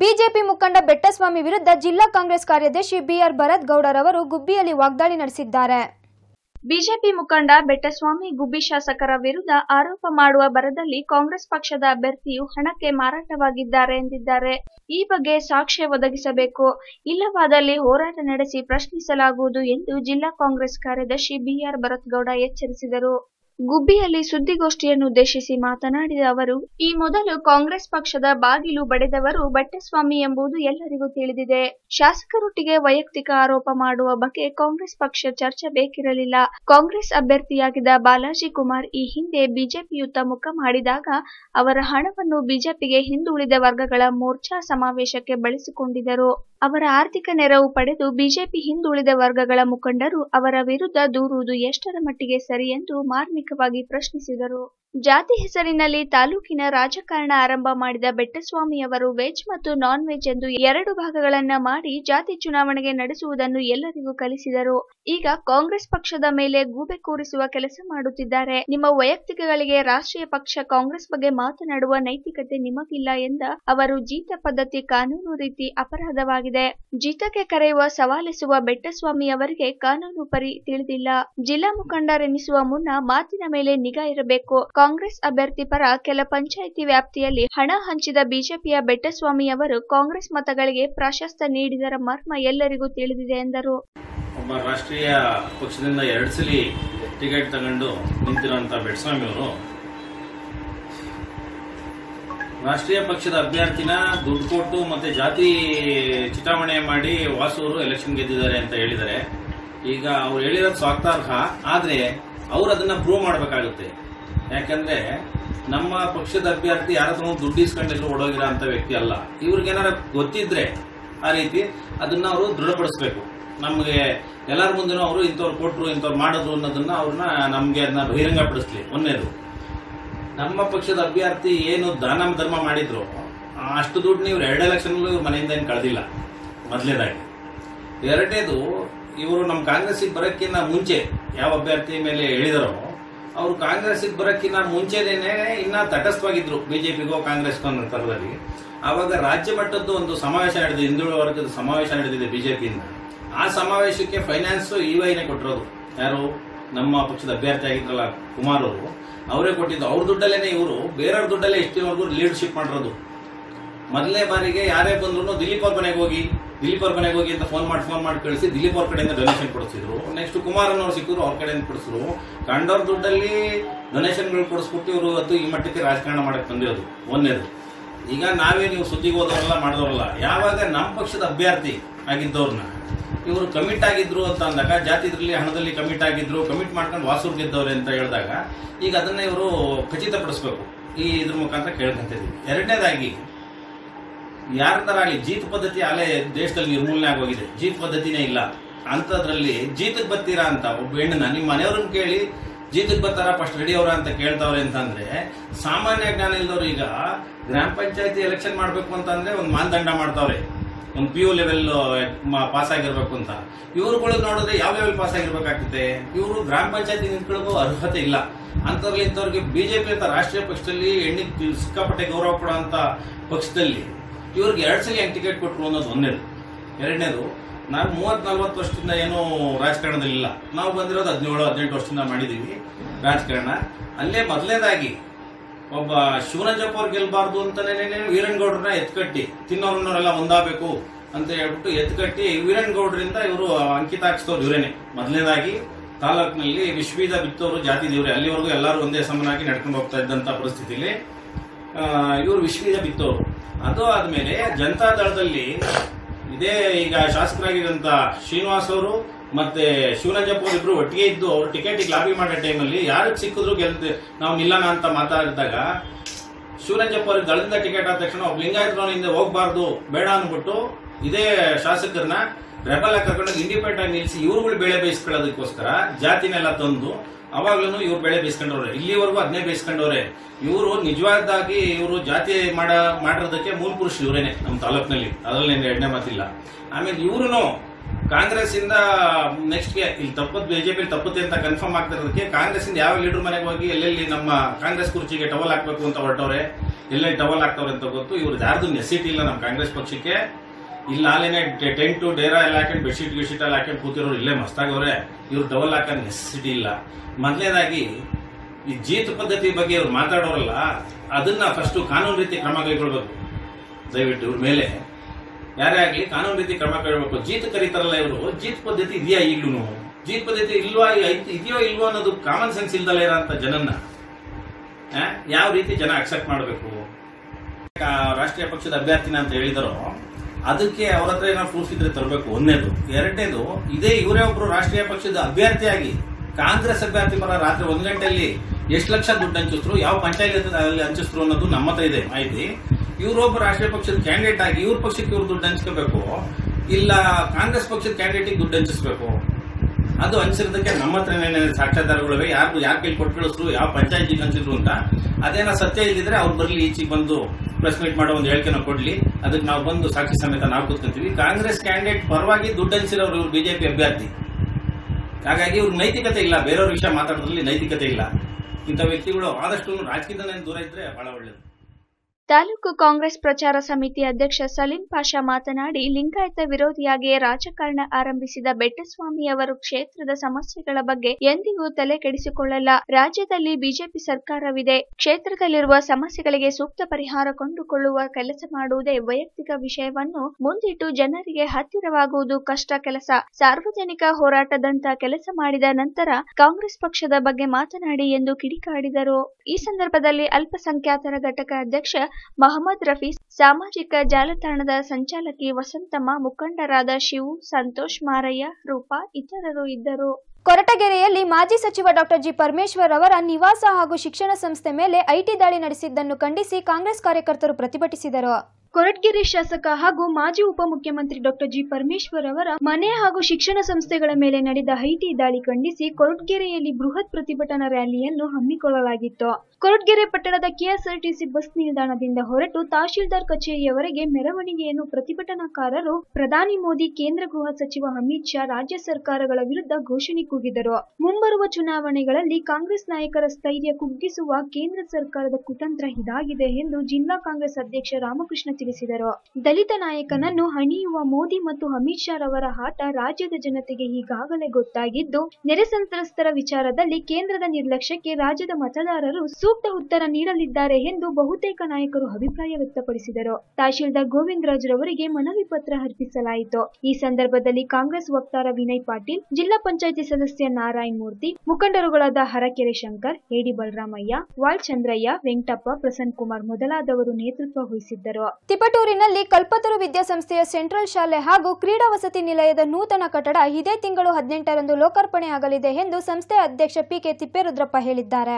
ಬಿಜೆಪಿ ಮುಖಂಡ ಬೆಟ್ಟಸ್ವಾಮಿ ವಿರುದ್ಧ ಜಿಲ್ಲಾ ಕಾಂಗ್ರೆಸ್ ಕಾರ್ಯದರ್ಶಿ ಬಿಆರ್ ಭರತ್ ಗೌಡರವರು ಗುಬ್ಬಿಯಲ್ಲಿ ವಾಗ್ದಾಳಿ ನಡೆಸಿದ್ದಾರೆ. ಬಿಜೆಪಿ ಮುಖಂಡ ಬೆಟ್ಟಸ್ವಾಮಿ ಗುಬ್ಬಿ ಶಾಸಕರ ವಿರುದ್ಧ ಆರೋಪ ಮಾಡುವ ಬರದಲ್ಲಿ ಕಾಂಗ್ರೆಸ್ ಪಕ್ಷದ ಅಭ್ಯರ್ಥಿಯು ಹಣಕ್ಕೆ ಮಾರಾಟವಾಗಿದ್ದಾರೆ ಎಂದಿದ್ದಾರೆ. ಈ ಬಗ್ಗೆ ಸಾಕ್ಷ್ಯ ಒದಗಿಸಬೇಕು. ಇಲ್ಲವಾದಲ್ಲಿ ಹೋರಾಟ ನಡೆಸಿ ಪ್ರಶ್ನಿಸಲಾಗುವುದು ಎಂದು ಜಿಲ್ಲಾ ಕಾಂಗ್ರೆಸ್ ಕಾರ್ಯದರ್ಶಿ ಬಿಆರ್ ಭರತ್ಗೌಡ ಎಚ್ಚರಿಸಿದರು. ಗುಬ್ಬಿಯಲ್ಲಿ ಸುದ್ದಿಗೋಷ್ಠಿಯನ್ನುದ್ದೇಶಿಸಿ ಮಾತನಾಡಿದ ಅವರು, ಈ ಮೊದಲು ಕಾಂಗ್ರೆಸ್ ಪಕ್ಷದ ಬಾಗಿಲು ಬಡೆದವರು ಬಟ್ಟೆಸ್ವಾಮಿ ಎಂಬುದು ಎಲ್ಲರಿಗೂ ತಿಳಿದಿದೆ. ಶಾಸಕರೊಟ್ಟಿಗೆ ವೈಯಕ್ತಿಕ ಆರೋಪ ಮಾಡುವ ಬಗ್ಗೆ ಕಾಂಗ್ರೆಸ್ ಪಕ್ಷ ಚರ್ಚೆ ಬೇಕಿರಲಿಲ್ಲ. ಕಾಂಗ್ರೆಸ್ ಅಭ್ಯರ್ಥಿಯಾಗಿದ್ದ ಬಾಲಾಜಿ ಕುಮಾರ್ ಈ ಹಿಂದೆ ಬಿಜೆಪಿಯುತ್ತ ಮುಖ ಮಾಡಿದಾಗ ಅವರ ಹಣವನ್ನು ಬಿಜೆಪಿಗೆ ಹಿಂದುಳಿದ ವರ್ಗಗಳ ಮೋರ್ಚಾ ಸಮಾವೇಶಕ್ಕೆ ಬಳಸಿಕೊಂಡಿದ್ದರು. ಅವರ ಆರ್ಥಿಕ ನೆರವು ಪಡೆದು ಬಿಜೆಪಿ ಹಿಂದುಳಿದ ವರ್ಗಗಳ ಮುಖಂಡರು ಅವರ ವಿರುದ್ಧ ದೂರುವುದು ಎಷ್ಟರ ಮಟ್ಟಿಗೆ ಸರಿ ಎಂದು ಮಾರ್ಮಿಕವಾಗಿ ಪ್ರಶ್ನಿಸಿದರು. ಜಾತಿ ಹೆಸರಿನಲ್ಲಿ ತಾಲೂಕಿನ ರಾಜಕಾರಣ ಆರಂಭ ಮಾಡಿದ ಬೆಟ್ಟಸ್ವಾಮಿ ಅವರು ವೆಜ್ ಮತ್ತು ನಾನ್ ವೆಜ್ ಎಂದು ಎರಡು ಭಾಗಗಳನ್ನ ಮಾಡಿ ಜಾತಿ ಚುನಾವಣೆಗೆ ನಡೆಸುವುದನ್ನು ಎಲ್ಲರಿಗೂ ಕಲಿಸಿದರು. ಈಗ ಕಾಂಗ್ರೆಸ್ ಪಕ್ಷದ ಮೇಲೆ ಗೂಬೆ ಕೂರಿಸುವ ಕೆಲಸ ಮಾಡುತ್ತಿದ್ದಾರೆ. ನಿಮ್ಮ ವೈಯಕ್ತಿಕಗಳಿಗೆ ರಾಷ್ಟ್ರೀಯ ಪಕ್ಷ ಕಾಂಗ್ರೆಸ್ ಬಗ್ಗೆ ಮಾತನಾಡುವ ನೈತಿಕತೆ ನಿಮಗಿಲ್ಲ ಎಂದ ಅವರು, ಜೀತ ಪದ್ಧತಿ ಕಾನೂನು ರೀತಿ ಅಪರಾಧವಾಗಿದೆ. ಜೀತಕ್ಕೆ ಕರೆಯುವ, ಸವಾಲಿಸುವ ಬೆಟ್ಟಸ್ವಾಮಿ ಅವರಿಗೆ ಕಾನೂನು ಪರಿ ತಿಳಿದಿಲ್ಲ. ಜಿಲ್ಲಾ ಮುಖಂಡರೆನಿಸುವ ಮುನ್ನ ಮಾತಿನ ಮೇಲೆ ನಿಗಾ ಇರಬೇಕು. ಕಾಂಗ್ರೆಸ್ ಅಭ್ಯರ್ಥಿ ಪರ ಕೆಲ ಪಂಚಾಯಿತಿ ವ್ಯಾಪ್ತಿಯಲ್ಲಿ ಹಣ ಹಂಚಿದ ಬಿಜೆಪಿಯ ಬೆಟ್ಟಸ್ವಾಮಿ ಅವರು ಕಾಂಗ್ರೆಸ್ ಮತಗಳಿಗೆ ಪ್ರಾಶಸ್ತ್ಯ ನೀಡಿದರ ಮರ್ಮ ಎಲ್ಲರಿಗೂ ತಿಳಿದಿದೆ ಎಂದರು. ಒಬ್ಬ ರಾಷ್ಟ್ರೀಯ ಪಕ್ಷದಿಂದ ಎರಡು ಸಲ ಟಿಕೆಟ್ ತಗೊಂಡು ನಿಂತಿರುವಂತಹ ಬೆಟ್ಟಸ್ವಾಮಿ ಅವರು ರಾಷ್ಟ್ರೀಯ ಪಕ್ಷದ ಅಭ್ಯರ್ಥಿನ ದುಡ್ಡು ಕೊಟ್ಟು ಮತ್ತೆ ಜಾತಿ ಚುನಾವಣೆ ಮಾಡಿ ವಾಸೂರು ಎಲೆಕ್ಷನ್ ಗೆದ್ದಿದ್ದಾರೆ ಅಂತ ಹೇಳಿದ್ದಾರೆ. ಈಗ ಅವ್ರು ಹೇಳಿರೋದು ಸ್ವಾಗತಾರ್ಹ ಆದ್ರೆ ಅವ್ರು ಅದನ್ನ ಪ್ರೂವ್ ಮಾಡಬೇಕಾಗುತ್ತೆ. ಯಾಕಂದ್ರೆ ನಮ್ಮ ಪಕ್ಷದ ಅಭ್ಯರ್ಥಿ ಯಾರ ಹತ್ರ ದುಡ್ಡು ಓಡೋಗಿರೋ ಅಂತ ವ್ಯಕ್ತಿ ಅಲ್ಲ. ಇವ್ರಿಗೇನಾರ ಗೊತ್ತಿದ್ರೆ ಆ ರೀತಿ ಅದನ್ನ ಅವರು ದೃಢಪಡಿಸ್ಬೇಕು. ನಮಗೆ ಎಲ್ಲರ ಮುಂದೆನೂ ಅವರು ಇಂಥವ್ರು ಕೊಟ್ರು, ಇಂಥವ್ರು ಮಾಡಿದ್ರು ಅನ್ನೋದನ್ನ ಅವ್ರನ್ನ ನಮ್ಗೆ ಅದನ್ನ ಬಹಿರಂಗಪಡಿಸ್ಲಿ. ಒಂದೇದು ನಮ್ಮ ಪಕ್ಷದ ಅಭ್ಯರ್ಥಿ ಏನು ದಾನ ಧರ್ಮ ಮಾಡಿದ್ರು, ಅಷ್ಟು ದುಡ್ಡು ನೀವು ಎರಡು ಎಲೆಕ್ಷನ್ ಮನೆಯಿಂದ ಏನು ಕಳೆದಿಲ್ಲ. ಮೊದಲನೇದಾಗಿ ಎರಡನೇದು, ಇವರು ನಮ್ಮ ಕಾಂಗ್ರೆಸ್ಸಿಗೆ ಬರೋಕ್ಕಿಂತ ಮುಂಚೆ ಯಾವ ಅಭ್ಯರ್ಥಿ ಮೇಲೆ ಹೇಳಿದಾರೋ ಅವರು ಕಾಂಗ್ರೆಸ್ ಬರೋಕ್ಕಿಂತ ಮುಂಚೆನೇನೆ ಇನ್ನ ತಟಸ್ಥವಾಗಿದ್ರು. ಬಿಜೆಪಿಗೋ ಕಾಂಗ್ರೆಸ್ಗೋ ಅನ್ನೋ ಥರದಲ್ಲಿ. ಆವಾಗ ರಾಜ್ಯ ಮಟ್ಟದ್ದು ಒಂದು ಸಮಾವೇಶ ನಡೆದಿದೆ ಹಿಂದುಳಿದ ವರ್ಗದ ಸಮಾವೇಶ ನಡೆದಿದೆ ಬಿಜೆಪಿಯಿಂದ. ಆ ಸಮಾವೇಶಕ್ಕೆ ಫೈನಾನ್ಸ್ ಇವೈನೇ ಕೊಟ್ಟಿರೋದು. ಯಾರು? ನಮ್ಮ ಪಕ್ಷದ ಅಭ್ಯರ್ಥಿ ಆಗಿದ್ರಲ್ಲ ಕುಮಾರ್ ಅವರು. ಅವರೇ ಕೊಟ್ಟಿದ್ದು. ಅವ್ರ ದುಡ್ಡಲ್ಲೇನೆ ಇವರು. ಬೇರೆಯವ್ರ ದುಡ್ಡಲ್ಲೇ ಎಷ್ಟಿನವರೆಗೂ ಲೀಡರ್ಶಿಪ್ ಮಾಡಿರೋದು. ಮೊದಲನೇ ಬಾರಿಗೆ ಯಾರೇ ಬಂದ್ರು ದಿಲೀಪ್ ಅವ್ರ ಮನೆಗೆ ಹೋಗಿ, ದಿಲೀಪ್ ಅವ್ರ ಮನೆಗೆ ಹೋಗಿ ಅಂತ ಫೋನ್ ಮಾಡಿ ಫೋನ್ ಮಾಡಿ ಕಳಿಸಿ ದಿಲೀಪ್ ಅವ್ರ ಕಡೆಯಿಂದ ಡೊನೇಷನ್ ಕೊಡಿಸಿದ್ರು. ನೆಕ್ಸ್ಟ್ ಕುಮಾರನ್ ಅವ್ರು ಸಿಕ್ಕಿದ್ರು, ಅವ್ರ ಕಡೆಯಿಂದ ಕೊಡಿಸಿದ್ರು. ಕಂಡವ್ರ ದುಡ್ಡಲ್ಲಿ ಡೊನೇಷನ್ಗಳು ಕೊಡಿಸ್ಬಿಟ್ಟು ಇವರು ಅದು ಈ ಮಟ್ಟಕ್ಕೆ ರಾಜಕಾರಣ ಮಾಡಕ್ಕೆ ಬಂದಿರೋದು ಒಂದೇದು ಈಗ ನಾವೇ ನೀವು ಸುದ್ದಿಗೆ ಹೋದವರಲ್ಲ, ಮಾಡಿದವರಲ್ಲ, ಯಾವಾಗ ನಮ್ಮ ಪಕ್ಷದ ಅಭ್ಯರ್ಥಿ ಆಗಿದ್ದವ್ರನ್ನ ಇವರು ಕಮಿಟ್ ಆಗಿದ್ರು ಅಂತ ಅಂದಾಗ, ಜಾತಿದ್ರಲ್ಲಿ, ಹಣದಲ್ಲಿ ಕಮಿಟ್ ಆಗಿದ್ರು ಕಮಿಟ್ ಮಾಡ್ಕೊಂಡು ವಾಸೂರ್ ಗೆದ್ದವ್ರೆ ಅಂತ ಹೇಳಿದಾಗ, ಈಗ ಅದನ್ನ ಇವರು ಖಚಿತಪಡಿಸ್ಬೇಕು. ಈ ಇದ್ರ ಮುಖಾಂತರ ಕೇಳ್ಕೊಂತಿದ್ದೀವಿ ಎರಡನೇದಾಗಿ ಯಾರ ತರ ಆಗಲಿ, ಜೀತ್ ಪದ್ಧತಿ ಅಲೆ ದೇಶದಲ್ಲಿ ನಿರ್ಮೂಲನೆ ಆಗೋಗಿದೆ. ಜೀತ್ ಪದ್ಧತಿನೇ ಇಲ್ಲ. ಅಂಥದ್ರಲ್ಲಿ ಜೀತಕ್ಕೆ ಬರ್ತೀರಾ ಅಂತ ಒಬ್ಬ ಹೆಣ್ಣನ್ನ ನಿಮ್ಮ ಮನೆಯವ್ರನ್ನ ಕೇಳಿ ಜೀತಕ್ಕೆ ಬರ್ತಾರ ಫಸ್ಟ್ ರೆಡಿ ಅವರ ಅಂತ ಕೇಳ್ತಾವ್ರೆ ಅಂತಂದ್ರೆ, ಸಾಮಾನ್ಯ ಜ್ಞಾನ ಇಲ್ದವ್ರು ಈಗ ಗ್ರಾಮ ಪಂಚಾಯತಿ ಎಲೆಕ್ಷನ್ ಮಾಡ್ಬೇಕು ಅಂತಂದ್ರೆ ಒಂದು ಮಾನದಂಡ ಮಾಡ್ತಾವ್ರೆ. ಒಂದು ಪಿ ಯು ಲೆವೆಲ್ ಪಾಸ್ ಆಗಿರ್ಬೇಕು ಅಂತ. ಇವ್ರುಗಳು ನೋಡಿದ್ರೆ ಯಾವ ಲೆವೆಲ್ ಪಾಸ್ ಆಗಿರ್ಬೇಕಾಗ್ತದೆ? ಇವರು ಗ್ರಾಮ ಪಂಚಾಯತಿ ನಿಂತ್ಕೊಳ್ಳೋ ಅರ್ಹತೆ ಇಲ್ಲ. ಅಂತವ್ರಲ್ಲಿ ಇಂಥವ್ರಿಗೆ ಬಿಜೆಪಿ ಅಂತ ರಾಷ್ಟ್ರೀಯ ಪಕ್ಷದಲ್ಲಿ ಹೆಣ್ಣಿಗೆ ಸಿಕ್ಕಾಪಟ್ಟೆ ಗೌರವ ಕೊಡುವಂತ ಪಕ್ಷದಲ್ಲಿ ಇವ್ರಿಗೆ ಎರಡು ಸಲ ಹೆಂಗೆ ಟಿಕೆಟ್ ಕೊಟ್ಟರು ಅನ್ನೋದು ಒಂದೇದು. ಎರಡನೇದು, ನಾನು ಮೂವತ್ತ್ ನಲ್ವತ್ತು ವರ್ಷದಿಂದ ಏನೂ ರಾಜಕಾರಣದಲ್ಲಿ ಇಲ್ಲ ನಾವು ಬಂದಿರೋದು ಹದಿನೇಳು, ಹದಿನೆಂಟು ವರ್ಷದಿಂದ ಮಾಡಿದ್ದೀವಿ ರಾಜಕಾರಣ. ಅಲ್ಲೇ ಮೊದಲನೇದಾಗಿ ಒಬ್ಬ ಶಿವರಂಜಪ್ಪ ಅವ್ರು ಗೆಲ್ಬಾರ್ದು ಅಂತಾನೆ ವೀರನ್ಗೌಡ್ರನ್ನ ಎತ್ಕಟ್ಟಿ ತಿನ್ನೋರನ್ನೆಲ್ಲ ಒಂದಾಗಬೇಕು ಅಂತ ಹೇಳ್ಬಿಟ್ಟು ಎತ್ಕಟ್ಟಿ ವೀರನ್ಗೌಡ್ರಿಂದ ಇವರು ಅಂಕಿತ ಹಾಕ್ಸ್ತವ್ರು ಇವರೇನೆ. ಮೊದಲನೇದಾಗಿ ತಾಲೂಕಿನಲ್ಲಿ ವಿಶ್ವೀದ ಬಿತ್ತವರು ಜಾತಿ ದೇವ್ರೆ. ಅಲ್ಲಿವರೆಗೂ ಎಲ್ಲರೂ ಒಂದೇ ಸಮನಾಗಿ ನಡ್ಕೊಂಡು ಹೋಗ್ತಾ ಇದ್ದಂತ ಪರಿಸ್ಥಿತಿಲಿ ಇವರು ವಿಶ್ವೀಯ ಬಿತ್ತು. ಅದು ಆದ್ಮೇಲೆ ಜನತಾ ದಳದಲ್ಲಿ ಇದೇ ಈಗ ಶಾಸಕರಾಗಿದ್ದಂತ ಶ್ರೀನಿವಾಸ್ ಅವರು ಮತ್ತೆ ಶಿವರಂಜಪ್ಪ ಅವರು ಇಬ್ರು ಒಟ್ಟಿಗೆ ಇದ್ದು ಅವರು ಟಿಕೆಟ್ ಲಾಬಿ ಮಾಡೋ ಟೈಮಲ್ಲಿ ಯಾರಿಗೆ ಸಿಕ್ಕಿದ್ರು ಗೆಲ್ದೆ ನಾವು ನಿಲ್ಲಣ ಅಂತ ಮಾತಾಡಿದಾಗ ಶಿವರಂಜಪ್ಪ ಅವ್ರಿಗೆ ದಳದಿಂದ ಟಿಕೆಟ್ ಆದ ತಕ್ಷಣ ಒಬ್ಬ ಲಿಂಗಾಯತ ಹಿಂದೆ ಹೋಗ್ಬಾರ್ದು, ಬೇಡ ಅಂದ್ಬಿಟ್ಟು ಇದೇ ಶಾಸಕರನ್ನ ರೆಬಲ್ ಕರ್ಕೊಂಡು ಇಂಡಿಪೆಂಡೆಂಟ್ ಆಗಿ ನಿಲ್ಲಿಸಿ ಇವ್ರುಗಳು ಬೆಳೆ ಬೇಯಿಸ್ಕೊಳ್ಳೋದಕ್ಕೋಸ್ಕರ ಜಾತಿನೆಲ್ಲ ತಂದು ಅವಾಗ್ಲೂ ಇವ್ರು ಬೆಳೆ ಬೇಯಿಸ್ಕೊಂಡವ್ರೆ. ಇಲ್ಲಿವರೆಗೂ ಅದನ್ನೇ ಬೇಯಿಸ್ಕೊಂಡವ್ರೆ. ಇವರು ನಿಜವಾದಾಗಿ ಇವರು ಜಾತಿ ಮಾಡ, ಮಾಡಿರೋದಕ್ಕೆ ಮೂಲ ಪುರುಷ ಇವರೇನೆ ನಮ್ಮ ತಾಲೂಕಿನಲ್ಲಿ. ಅದರಲ್ಲಿ ಎರಡನೇ ಮಾತಿಲ್ಲ. ಆಮೇಲೆ ಇವ್ರು ಕಾಂಗ್ರೆಸ್ ಇಂದ ನೆಕ್ಸ್ಟ್ಗೆ ಇಲ್ಲಿ ತಪ್ಪದ್ ಬಿಜೆಪಿ ತಪ್ಪುತ್ತೆ ಅಂತ ಕನ್ಫರ್ಮ್ ಆಗ್ತಿರೋದಕ್ಕೆ ಕಾಂಗ್ರೆಸ್ ಇಂದ ಯಾವ ಲೀಡರ್ ಮನೆಗೆ ಹೋಗಿ ಎಲ್ಲೆಲ್ಲಿ ನಮ್ಮ ಕಾಂಗ್ರೆಸ್ ಕುರ್ಚಿಗೆ ಟವಲ್ ಹಾಕ್ಬೇಕು ಅಂತ ಹೊರಟವ್ರೆ, ಎಲ್ಲೆಲ್ಲಿ ಟವಲ್ ಹಾಕ್ತವ್ರೆ ಅಂತ ಗೊತ್ತು. ಇವ್ರದ್ದು ಯಾರ್ದು ನೆಸಿಟಿ ಇಲ್ಲ ನಮ್ಮ ಕಾಂಗ್ರೆಸ್ ಪಕ್ಷಕ್ಕೆ. ಇಲ್ಲ ಅಲ್ಲೇನೆ ಟೆಂಟು ಡೇರಾ ಎಲ್ಲ ಹಾಕೊಂಡು ಬೆಡ್ಶೀಟ್ ಗಿಡ್ಶೀಟ್ ಎಲ್ಲ ಹಾಕೊಂಡು ಕೂತಿರೋರು ಇಲ್ಲೇ ಮಸ್ತಾಗವ್ರೆ ಇವ್ರು ಡಬಲ್ ಹಾಕೋ ನೆಸೆಸಿಟಿ ಇಲ್ಲ. ಮೊದಲನೇದಾಗಿ ಈ ಜೀತ ಪದ್ಧತಿ ಬಗ್ಗೆ ಇವ್ರು ಮಾತಾಡೋರಲ್ಲ, ಅದನ್ನ ಫಸ್ಟ್ ಕಾನೂನು ರೀತಿ ಕ್ರಮ ಕೈಗೊಳ್ಬೇಕು. ದಯವಿಟ್ಟು ಇವ್ರ ಮೇಲೆ. ಯಾರೇ ಆಗಲಿ ಕಾನೂನು ರೀತಿ ಕ್ರಮ ಕೈಗೊಳ್ಬೇಕು. ಜೀತ ಕರೀತಾರಲ್ಲ ಇವರು, ಜೀತ ಪದ್ಧತಿ ಇದೆಯಾ ಈಗ್ಲೂ ಜೀತ ಪದ್ಧತಿ ಇಲ್ವಾ ಇದೆಯೋ ಇಲ್ವೋ ಅನ್ನೋದು ಕಾಮನ್ ಸೆನ್ಸ್ ಇಲ್ದಲ್ಲ ಇರೋಂಥ ಜನನ್ನ ಯಾವ ರೀತಿ ಜನ ಅಕ್ಸೆಪ್ಟ್ ಮಾಡಬೇಕು? ರಾಷ್ಟ್ರೀಯ ಪಕ್ಷದ ಅಭ್ಯರ್ಥಿನ ಅಂತ ಹೇಳಿದರೋ ಅದಕ್ಕೆ ಅವ್ರ ಹತ್ರ ಏನೋ ಪ್ರೂಫ್ ಇದ್ರೆ ತರಬೇಕು. ಒಂದೇದು. ಎರಡನೇದು, ಇದೇ ಇವರೇ ಒಬ್ರು ರಾಷ್ಟ್ರೀಯ ಪಕ್ಷದ ಅಭ್ಯರ್ಥಿಯಾಗಿ ಕಾಂಗ್ರೆಸ್ ಅಭ್ಯರ್ಥಿ ಪರ ರಾತ್ರಿ ಒಂದು ಗಂಟೆಯಲ್ಲಿ ಎಷ್ಟು ಲಕ್ಷ ದುಡ್ಡು ಹಂಚಿಸ್ರು, ಯಾವ ಪಂಚಾಯತ್ ಅಲ್ಲಿ ಹಂಚಿಸ್ರು ಅನ್ನೋದು ನಮ್ಮ ಹತ್ರ ಇದೆ ಮಾಹಿತಿ. ಇವರೊಬ್ಬ ರಾಷ್ಟ್ರೀಯ ಪಕ್ಷದ ಕ್ಯಾಂಡಿಡೇಟ್ ಆಗಿ ಇವ್ರ ಪಕ್ಷಕ್ಕೆ ಇವ್ರು ದುಡ್ಡು ಹಂಚ್ಕೋಬೇಕು. ಇಲ್ಲ ಕಾಂಗ್ರೆಸ್ ಪಕ್ಷದ ಕ್ಯಾಂಡಿಡೇಟ್ ದುಡ್ಡು ಹಂಚಿಸ್ಬೇಕು. ಅದು ಹಂಚಿರೋದಕ್ಕೆ ನಮ್ಮ ಹತ್ರನೇ ಸಾಕ್ಷ್ಯಾಧಾರಗಳಿವೆ. ಯಾರು ಯಾರು ಕೈಲಿ ಕೊಟ್ಟು ಕಳಿಸ್ರು ಯಾವ ಪಂಚಾಯತ್ ಹಂಚಿದ್ರು ಅಂತ. ಅದೇನೋ ಸತ್ಯ ಇಲ್ಲಿದ್ರೆ ಅವ್ರು ಬರಲಿ, ಈಚೆಗೆ ಬಂದು ಪ್ರೆಸ್ ಮೀಟ್ ಮಾಡೋ ಒಂದು ಹೇಳಿಕೆನ ಕೊಡ್ಲಿ. ಅದಕ್ಕೆ ನಾವು ಬಂದು ಸಾಕ್ಷಿ ಸಮೇತ ನಾವು ಕೂತ್ಕೊಂತೀವಿ. ಕಾಂಗ್ರೆಸ್ ಕ್ಯಾಂಡಿಡೇಟ್ ಪರವಾಗಿ ದುಡ್ಡು ಹಂಚಿರೋರು ಬಿಜೆಪಿ ಅಭ್ಯರ್ಥಿ. ಹಾಗಾಗಿ ಇವ್ರಿಗೆ ನೈತಿಕತೆ ಇಲ್ಲ. ಬೇರೆಯವ್ರ ವಿಷಯ ಮಾತಾಡೋದ್ರಲ್ಲಿ ನೈತಿಕತೆ ಇಲ್ಲ. ಇಂಥ ವ್ಯಕ್ತಿಗಳು ಆದಷ್ಟು ರಾಜಕೀಯದಿಂದ ದೂರ ಇದ್ರೆ ಬಹಳ ಒಳ್ಳೇದು. ತಾಲೂಕು ಕಾಂಗ್ರೆಸ್ ಪ್ರಚಾರ ಸಮಿತಿ ಅಧ್ಯಕ್ಷ ಸಲೀಂ ಪಾಷಾ ಮಾತನಾಡಿ, ಲಿಂಗಾಯತ ವಿರೋಧಿಯಾಗಿ ರಾಜಕಾರಣ ಆರಂಭಿಸಿದ ಬೆಟ್ಟಸ್ವಾಮಿ ಅವರು ಕ್ಷೇತ್ರದ ಸಮಸ್ಯೆಗಳ ಬಗ್ಗೆ ಎಂದಿಗೂ ತಲೆ ಕೆಡಿಸಿಕೊಳ್ಳಲ್ಲ ರಾಜ್ಯದಲ್ಲಿ ಬಿಜೆಪಿ ಸರ್ಕಾರವಿದೆ. ಕ್ಷೇತ್ರದಲ್ಲಿರುವ ಸಮಸ್ಯೆಗಳಿಗೆ ಸೂಕ್ತ ಪರಿಹಾರ ಕೊಂಡುಕೊಳ್ಳುವ ಕೆಲಸ ಮಾಡುವುದೇ ವೈಯಕ್ತಿಕ ವಿಷಯವನ್ನು ಮುಂದಿಟ್ಟು ಜನರಿಗೆ ಹತ್ತಿರವಾಗುವುದು ಕಷ್ಟ ಕೆಲಸ. ಸಾರ್ವಜನಿಕ ಹೋರಾಟದಂತ ಕೆಲಸ ಮಾಡಿದ ನಂತರ ಕಾಂಗ್ರೆಸ್ ಪಕ್ಷದ ಬಗ್ಗೆ ಮಾತನಾಡಿ ಎಂದು ಕಿಡಿಕಾಡಿದರು ಈ ಸಂದರ್ಭದಲ್ಲಿ ಅಲ್ಪಸಂಖ್ಯಾತರ ಘಟಕ ಅಧ್ಯಕ್ಷ ಮಹಮ್ಮದ್ ರಫಿ ಸಾಮಾಜಿಕ ಜಾಲತಾಣದ ಸಂಚಾಲಕಿ ವಸಂತಮ್ಮ ಮುಖಂಡರಾದ ಶಿವು ಸಂತೋಷ್ ಮಾರಯ್ಯ ರೂಪಾ ಇತರರು ಇದ್ದರು. ಕೊರಟಗೆರೆಯಲ್ಲಿ ಮಾಜಿ ಸಚಿವ ಡಾಕ್ಟರ್ ಜಿ ಪರಮೇಶ್ವರ್ ಅವರ ನಿವಾಸ ಹಾಗೂ ಶಿಕ್ಷಣ ಸಂಸ್ಥೆ ಮೇಲೆ ಐಟಿ ದಾಳಿ ನಡೆಸಿದ್ದನ್ನು ಖಂಡಿಸಿ ಕಾಂಗ್ರೆಸ್ ಕಾರ್ಯಕರ್ತರು ಪ್ರತಿಭಟಿಸಿದರು. ಕೊರಟಗೆರೆ ಶಾಸಕ ಹಾಗೂ ಮಾಜಿ ಉಪಮುಖ್ಯಮಂತ್ರಿ ಡಾಕ್ಟರ್ ಜಿ ಪರಮೇಶ್ವರ್ ಅವರ ಮನೆ ಹಾಗೂ ಶಿಕ್ಷಣ ಸಂಸ್ಥೆಗಳ ಮೇಲೆ ನಡೆದ ಹೈಟಿ ದಾಳಿ ಖಂಡಿಸಿ ಕೊರಟಗೆರೆಯಲ್ಲಿ ಬೃಹತ್ ಪ್ರತಿಭಟನಾ ರ್ಯಾಲಿಯನ್ನು ಹಮ್ಮಿಕೊಳ್ಳಲಾಗಿತ್ತು. ಕೊರಟಗೆರೆ ಪಟ್ಟಣದ ಕೆಎಸ್ಆರ್ಟಿಸಿ ಬಸ್ ನಿಲ್ದಾಣದಿಂದ ಹೊರಟು ತಹಶೀಲ್ದಾರ್ ಕಚೇರಿಯವರೆಗೆ ಮೆರವಣಿಗೆಯನ್ನು ಪ್ರತಿಭಟನಾಕಾರರು ಪ್ರಧಾನಿ ಮೋದಿ, ಕೇಂದ್ರ ಗೃಹ ಸಚಿವ ಅಮಿತ್ ಶಾ, ರಾಜ್ಯ ಸರ್ಕಾರಗಳ ವಿರುದ್ಧ ಘೋಷಣೆ ಕೂಗಿದರು. ಮುಂಬರುವ ಚುನಾವಣೆಗಳಲ್ಲಿ ಕಾಂಗ್ರೆಸ್ ನಾಯಕರ ಸ್ಥೈರ್ಯ ಕುಗ್ಗಿಸುವ ಕೇಂದ್ರ ಸರ್ಕಾರದ ಕುತಂತ್ರ ಇದಾಗಿದೆ ಎಂದು ಜಿಲ್ಲಾ ಕಾಂಗ್ರೆಸ್ ಅಧ್ಯಕ್ಷ ರಾಮಕೃಷ್ಣ ತಿಳಿಸಿದರು. ದಲಿತ ನಾಯಕನನ್ನು ಹಣಿಯುವ ಮೋದಿ ಮತ್ತು ಅಮಿತ್ ಶಾ ರವರ ಆಟ ರಾಜ್ಯದ ಜನತೆಗೆ ಈಗಾಗಲೇ ಗೊತ್ತಾಗಿದ್ದು, ನೆರೆ ಸಂತ್ರಸ್ತರ ವಿಚಾರದಲ್ಲಿ ಕೇಂದ್ರದ ನಿರ್ಲಕ್ಷ್ಯಕ್ಕೆ ರಾಜ್ಯದ ಮತದಾರರು ಸೂಕ್ತ ಉತ್ತರ ನೀಡಲಿದ್ದಾರೆ ಎಂದು ಬಹುತೇಕ ನಾಯಕರು ಅಭಿಪ್ರಾಯ ವ್ಯಕ್ತಪಡಿಸಿದರು. ತಹಶೀಲ್ದಾರ್ ಗೋವಿಂದರಾಜ್ ರವರಿಗೆ ಮನವಿ ಪತ್ರ ಅರ್ಪಿಸಲಾಯಿತು. ಈ ಸಂದರ್ಭದಲ್ಲಿ ಕಾಂಗ್ರೆಸ್ ವಕ್ತಾರ ವಿನಯ್ ಪಾಟೀಲ್, ಜಿಲ್ಲಾ ಪಂಚಾಯಿತಿ ಸದಸ್ಯ ನಾರಾಯಣ್ ಮೂರ್ತಿ, ಮುಖಂಡರುಗಳಾದ ಹರಕೆರೆ ಶಂಕರ್, ಎಡಿ ಬಲರಾಮಯ್ಯ ವಾಲ್ ಚಂದ್ರಯ್ಯ ವೆಂಕಟಪ್ಪ ಪ್ರಸನ್ನ ಕುಮಾರ್ ಮೊದಲಾದವರು ನೇತೃತ್ವ ವಹಿಸಿದ್ದರು. ತಿಪಟೂರಿನಲ್ಲಿ ಕಲ್ಪತರು ವಿದ್ಯಾಸಂಸ್ಥೆಯ ಸೆಂಟ್ರಲ್ ಶಾಲೆ ಹಾಗೂ ಕ್ರೀಡಾ ವಸತಿ ನಿಲಯದ ನೂತನ ಕಟ್ಟಡ ಇದೇ ತಿಂಗಳು ಹದಿನೆಂಟರಂದು ಲೋಕಾರ್ಪಣೆಯಾಗಲಿದೆ ಎಂದು ಸಂಸ್ಥೆ ಅಧ್ಯಕ್ಷ ಪಿಕೆ ತಿಪ್ಪೇರುದ್ರಪ್ಪ ಹೇಳಿದ್ದಾರೆ.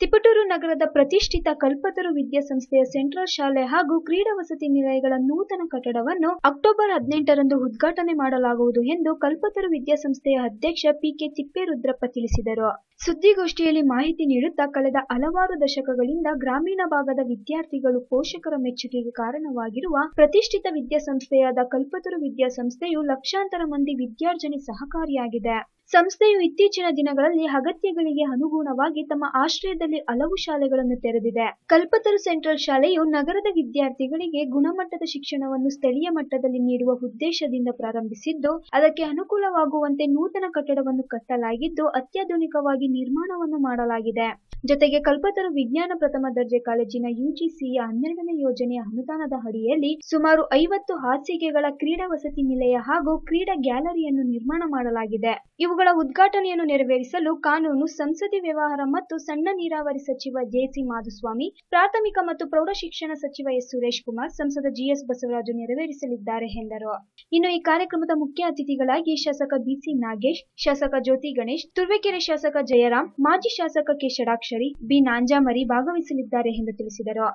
ತಿಪಟೂರು ನಗರದ ಪ್ರತಿಷ್ಠಿತ ಕಲ್ಪತರು ವಿದ್ಯಾಸಂಸ್ಥೆಯ ಸೆಂಟ್ರಲ್ ಶಾಲೆ ಹಾಗೂ ಕ್ರೀಡಾ ವಸತಿ ನಿಲಯಗಳ ನೂತನ ಕಟ್ಟಡವನ್ನು ಅಕ್ಟೋಬರ್ ಹದಿನೆಂಟರಂದು ಉದ್ಘಾಟನೆ ಮಾಡಲಾಗುವುದು ಎಂದು ಕಲ್ಪತರು ವಿದ್ಯಾಸಂಸ್ಥೆಯ ಅಧ್ಯಕ್ಷ ಪಿಕೆ ತಿಪ್ಪೇರುದ್ರಪ್ಪ ತಿಳಿಸಿದರು. ಸುದ್ದಿಗೋಷ್ಠಿಯಲ್ಲಿ ಮಾಹಿತಿ ನೀಡುತ್ತಾ ಕಳೆದ ಹಲವಾರು ದಶಕಗಳಿಂದ ಗ್ರಾಮೀಣ ಭಾಗದ ವಿದ್ಯಾರ್ಥಿಗಳು ಪೋಷಕರ ಮೆಚ್ಚುಗೆಗೆ ಕಾರಣವಾಗಿರುವ ಪ್ರತಿಷ್ಠಿತ ವಿದ್ಯಾಸಂಸ್ಥೆಯಾದ ಕಲ್ಪತರು ವಿದ್ಯಾಸಂಸ್ಥೆಯು ಲಕ್ಷಾಂತರ ಮಂದಿ ವಿದ್ಯಾರ್ಜನೆ ಸಹಕಾರಿಯಾಗಿದೆ. ಸಂಸ್ಥೆಯು ಇತ್ತೀಚಿನ ದಿನಗಳಲ್ಲಿ ಅಗತ್ಯಗಳಿಗೆ ಅನುಗುಣವಾಗಿ ತಮ್ಮ ಆಶ್ರಯದಲ್ಲಿ ಹಲವು ಶಾಲೆಗಳನ್ನು ತೆರೆದಿದೆ. ಕಲ್ಪತರು ಸೆಂಟ್ರಲ್ ಶಾಲೆಯು ನಗರದ ವಿದ್ಯಾರ್ಥಿಗಳಿಗೆ ಗುಣಮಟ್ಟದ ಶಿಕ್ಷಣವನ್ನು ಸ್ಥಳೀಯ ಮಟ್ಟದಲ್ಲಿ ನೀಡುವ ಉದ್ದೇಶದಿಂದ ಪ್ರಾರಂಭಿಸಿದ್ದು, ಅದಕ್ಕೆ ಅನುಕೂಲವಾಗುವಂತೆ ನೂತನ ಕಟ್ಟಡವನ್ನು ಕಟ್ಟಲಾಗಿದ್ದು, ಅತ್ಯಾಧುನಿಕವಾಗಿ ನಿರ್ಮಾಣವನ್ನು ಮಾಡಲಾಗಿದೆ. ಜೊತೆಗೆ ಕಲ್ಪತರು ವಿಜ್ಞಾನ ಪ್ರಥಮ ದರ್ಜೆ ಕಾಲೇಜಿನ ಯುಜಿಸಿಯ ಹನ್ನೆರಡನೇ ಯೋಜನೆಯ ಅನುದಾನದ ಅಡಿಯಲ್ಲಿ ಸುಮಾರು ಐವತ್ತು ಹಾಸಿಗೆಗಳ ಕ್ರೀಡಾ ವಸತಿ ನಿಲಯ ಹಾಗೂ ಕ್ರೀಡಾ ಗ್ಯಾಲರಿಯನ್ನು ನಿರ್ಮಾಣ ಮಾಡಲಾಗಿದೆ. ಇವುಗಳ ಉದ್ಘಾಟನೆಯನ್ನು ನೆರವೇರಿಸಲು ಕಾನೂನು, ಸಂಸದೀಯ ವ್ಯವಹಾರ ಮತ್ತು ಸಣ್ಣ ನೀರಾವರಿ ಸಚಿವ ಜೆಸಿ ಮಾಧುಸ್ವಾಮಿ, ಪ್ರಾಥಮಿಕ ಮತ್ತು ಪ್ರೌಢಶಿಕ್ಷಣ ಸಚಿವ ಎಸ್ ಸುರೇಶ್ ಕುಮಾರ್, ಸಂಸದ ಜಿಎಸ್ ಬಸವರಾಜು ನೆರವೇರಿಸಲಿದ್ದಾರೆ ಎಂದರು. ಇನ್ನು ಈ ಕಾರ್ಯಕ್ರಮದ ಮುಖ್ಯ ಅತಿಥಿಗಳಾಗಿ ಶಾಸಕ ಬಿಸಿ ನಾಗೇಶ್, ಶಾಸಕ ಜ್ಯೋತಿ ಗಣೇಶ್, ತುರುವೇಕೆರೆ ಶಾಸಕ ಜಯರಾಮ್ ಮಾಜಿ ಶಾಸಕ ಕೆ ಷಡಾಕ್ಷರಿ ಬಿ ನಾಂಜಾಮರಿ ಭಾಗವಹಿಸಲಿದ್ದಾರೆ ಎಂದು ತಿಳಿಸಿದರು.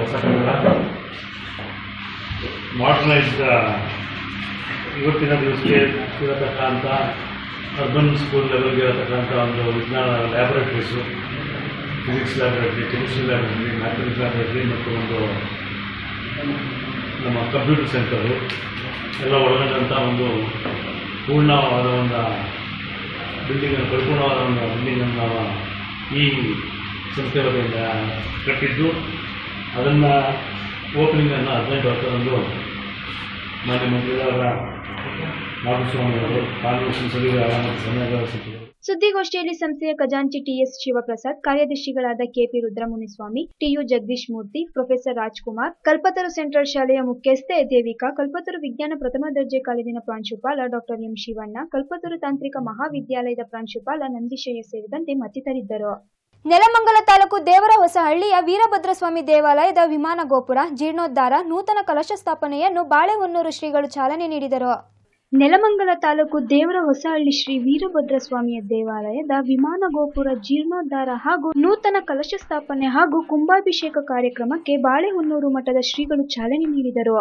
ಹೊಸ ಕನ್ನಡ ಮಾಡರ್ನೈಸ್ಡ್ ಇವತ್ತಿನ ದಿವಸಕ್ಕೆ ಇರತಕ್ಕಂಥ ಅರ್ಬನ್ ಸ್ಕೂಲ್ ಲೆವೆಲ್ಗೆ ಇರತಕ್ಕಂಥ ಒಂದು ವಿಜ್ಞಾನ laboratories physics laboratory chemistry laboratory mathematics laboratory ಮತ್ತು ಒಂದು ನಮ್ಮ ಕಂಪ್ಯೂಟರ್ ಸೆಂಟರು ಎಲ್ಲ ಒಳಗೊಂಡಂಥ ಒಂದು ಪೂರ್ಣವಾದ ಒಂದು ಬಿಲ್ಡಿಂಗನ್ನು ಪರಿಪೂರ್ಣವಾದ ಒಂದು ಬಿಲ್ಡಿಂಗನ್ನು ಈ ಸಂಸ್ಥೆ ವತಿಯಿಂದ ಕಟ್ಟಿದ್ದು. ಅದನ್ನು ಓಪನಿಂಗನ್ನು ಹದಿನೆಂಟು ಹತ್ತರಂದು ಮಾನ್ಯ ಸಚಿವರು ಸುದ್ದಿಗೋಷ್ಠಿಯಲ್ಲಿ ಸಂಸ್ಥೆಯ ಖಜಾಂಚಿ ಟಿಎಸ್ ಶಿವಪ್ರಸಾದ್, ಕಾರ್ಯದರ್ಶಿಗಳಾದ KP Rudramuniswamy TU Jagadish Murthy, professor Rajkumar, Kalpataru central ಶಾಲೆಯ ಮುಖ್ಯಸ್ಥೆ ದೇವಿಕಾ ಕಲ್ಪತರು ವಿಜ್ಞಾನ ಪ್ರಥಮ ದರ್ಜೆ ಕಾಲೇಜಿನ ಪ್ರಾಂಶುಪಾಲ ಡಾಕ್ಟರ್ ಎಂ ಶಿವಣ್ಣ, ಕಲ್ಪತರು ತಾಂತ್ರಿಕ ಮಹಾವಿದ್ಯಾಲಯದ ಪ್ರಾಂಶುಪಾಲ ನಂದೀಶಯ್ಯ ಸೇರಿದಂತೆ ಮತ್ತಿತರಿದ್ದರು. ನೆಲಮಂಗಲ ತಾಲೂಕು ದೇವರ ಹೊಸಹಳ್ಳಿಯ ವೀರಭದ್ರಸ್ವಾಮಿ ದೇವಾಲಯದ ವಿಮಾನ ಗೋಪುರ, ಜೀರ್ಣೋದ್ಧಾರ, ನೂತನ ಕಲಶ ಸ್ಥಾಪನೆಯನ್ನು ಬಾಳೆಹೊನ್ನೂರು ಶ್ರೀಗಳು ಚಾಲನೆ ನೀಡಿದರು. ನೆಲಮಂಗಲ ತಾಲೂಕು ದೇವರ ಹೊಸಹಳ್ಳಿ ಶ್ರೀ ವೀರಭದ್ರಸ್ವಾಮಿಯ ದೇವಾಲಯದ ವಿಮಾನ ಗೋಪುರ, ಜೀರ್ಣೋದ್ಧಾರ ಹಾಗೂ ನೂತನ ಕಲಶ ಸ್ಥಾಪನೆ ಹಾಗೂ ಕುಂಭಾಭಿಷೇಕ ಕಾರ್ಯಕ್ರಮಕ್ಕೆ ಬಾಳೆಹೊನ್ನೂರು ಮಠದ ಶ್ರೀಗಳು ಚಾಲನೆ ನೀಡಿದರು.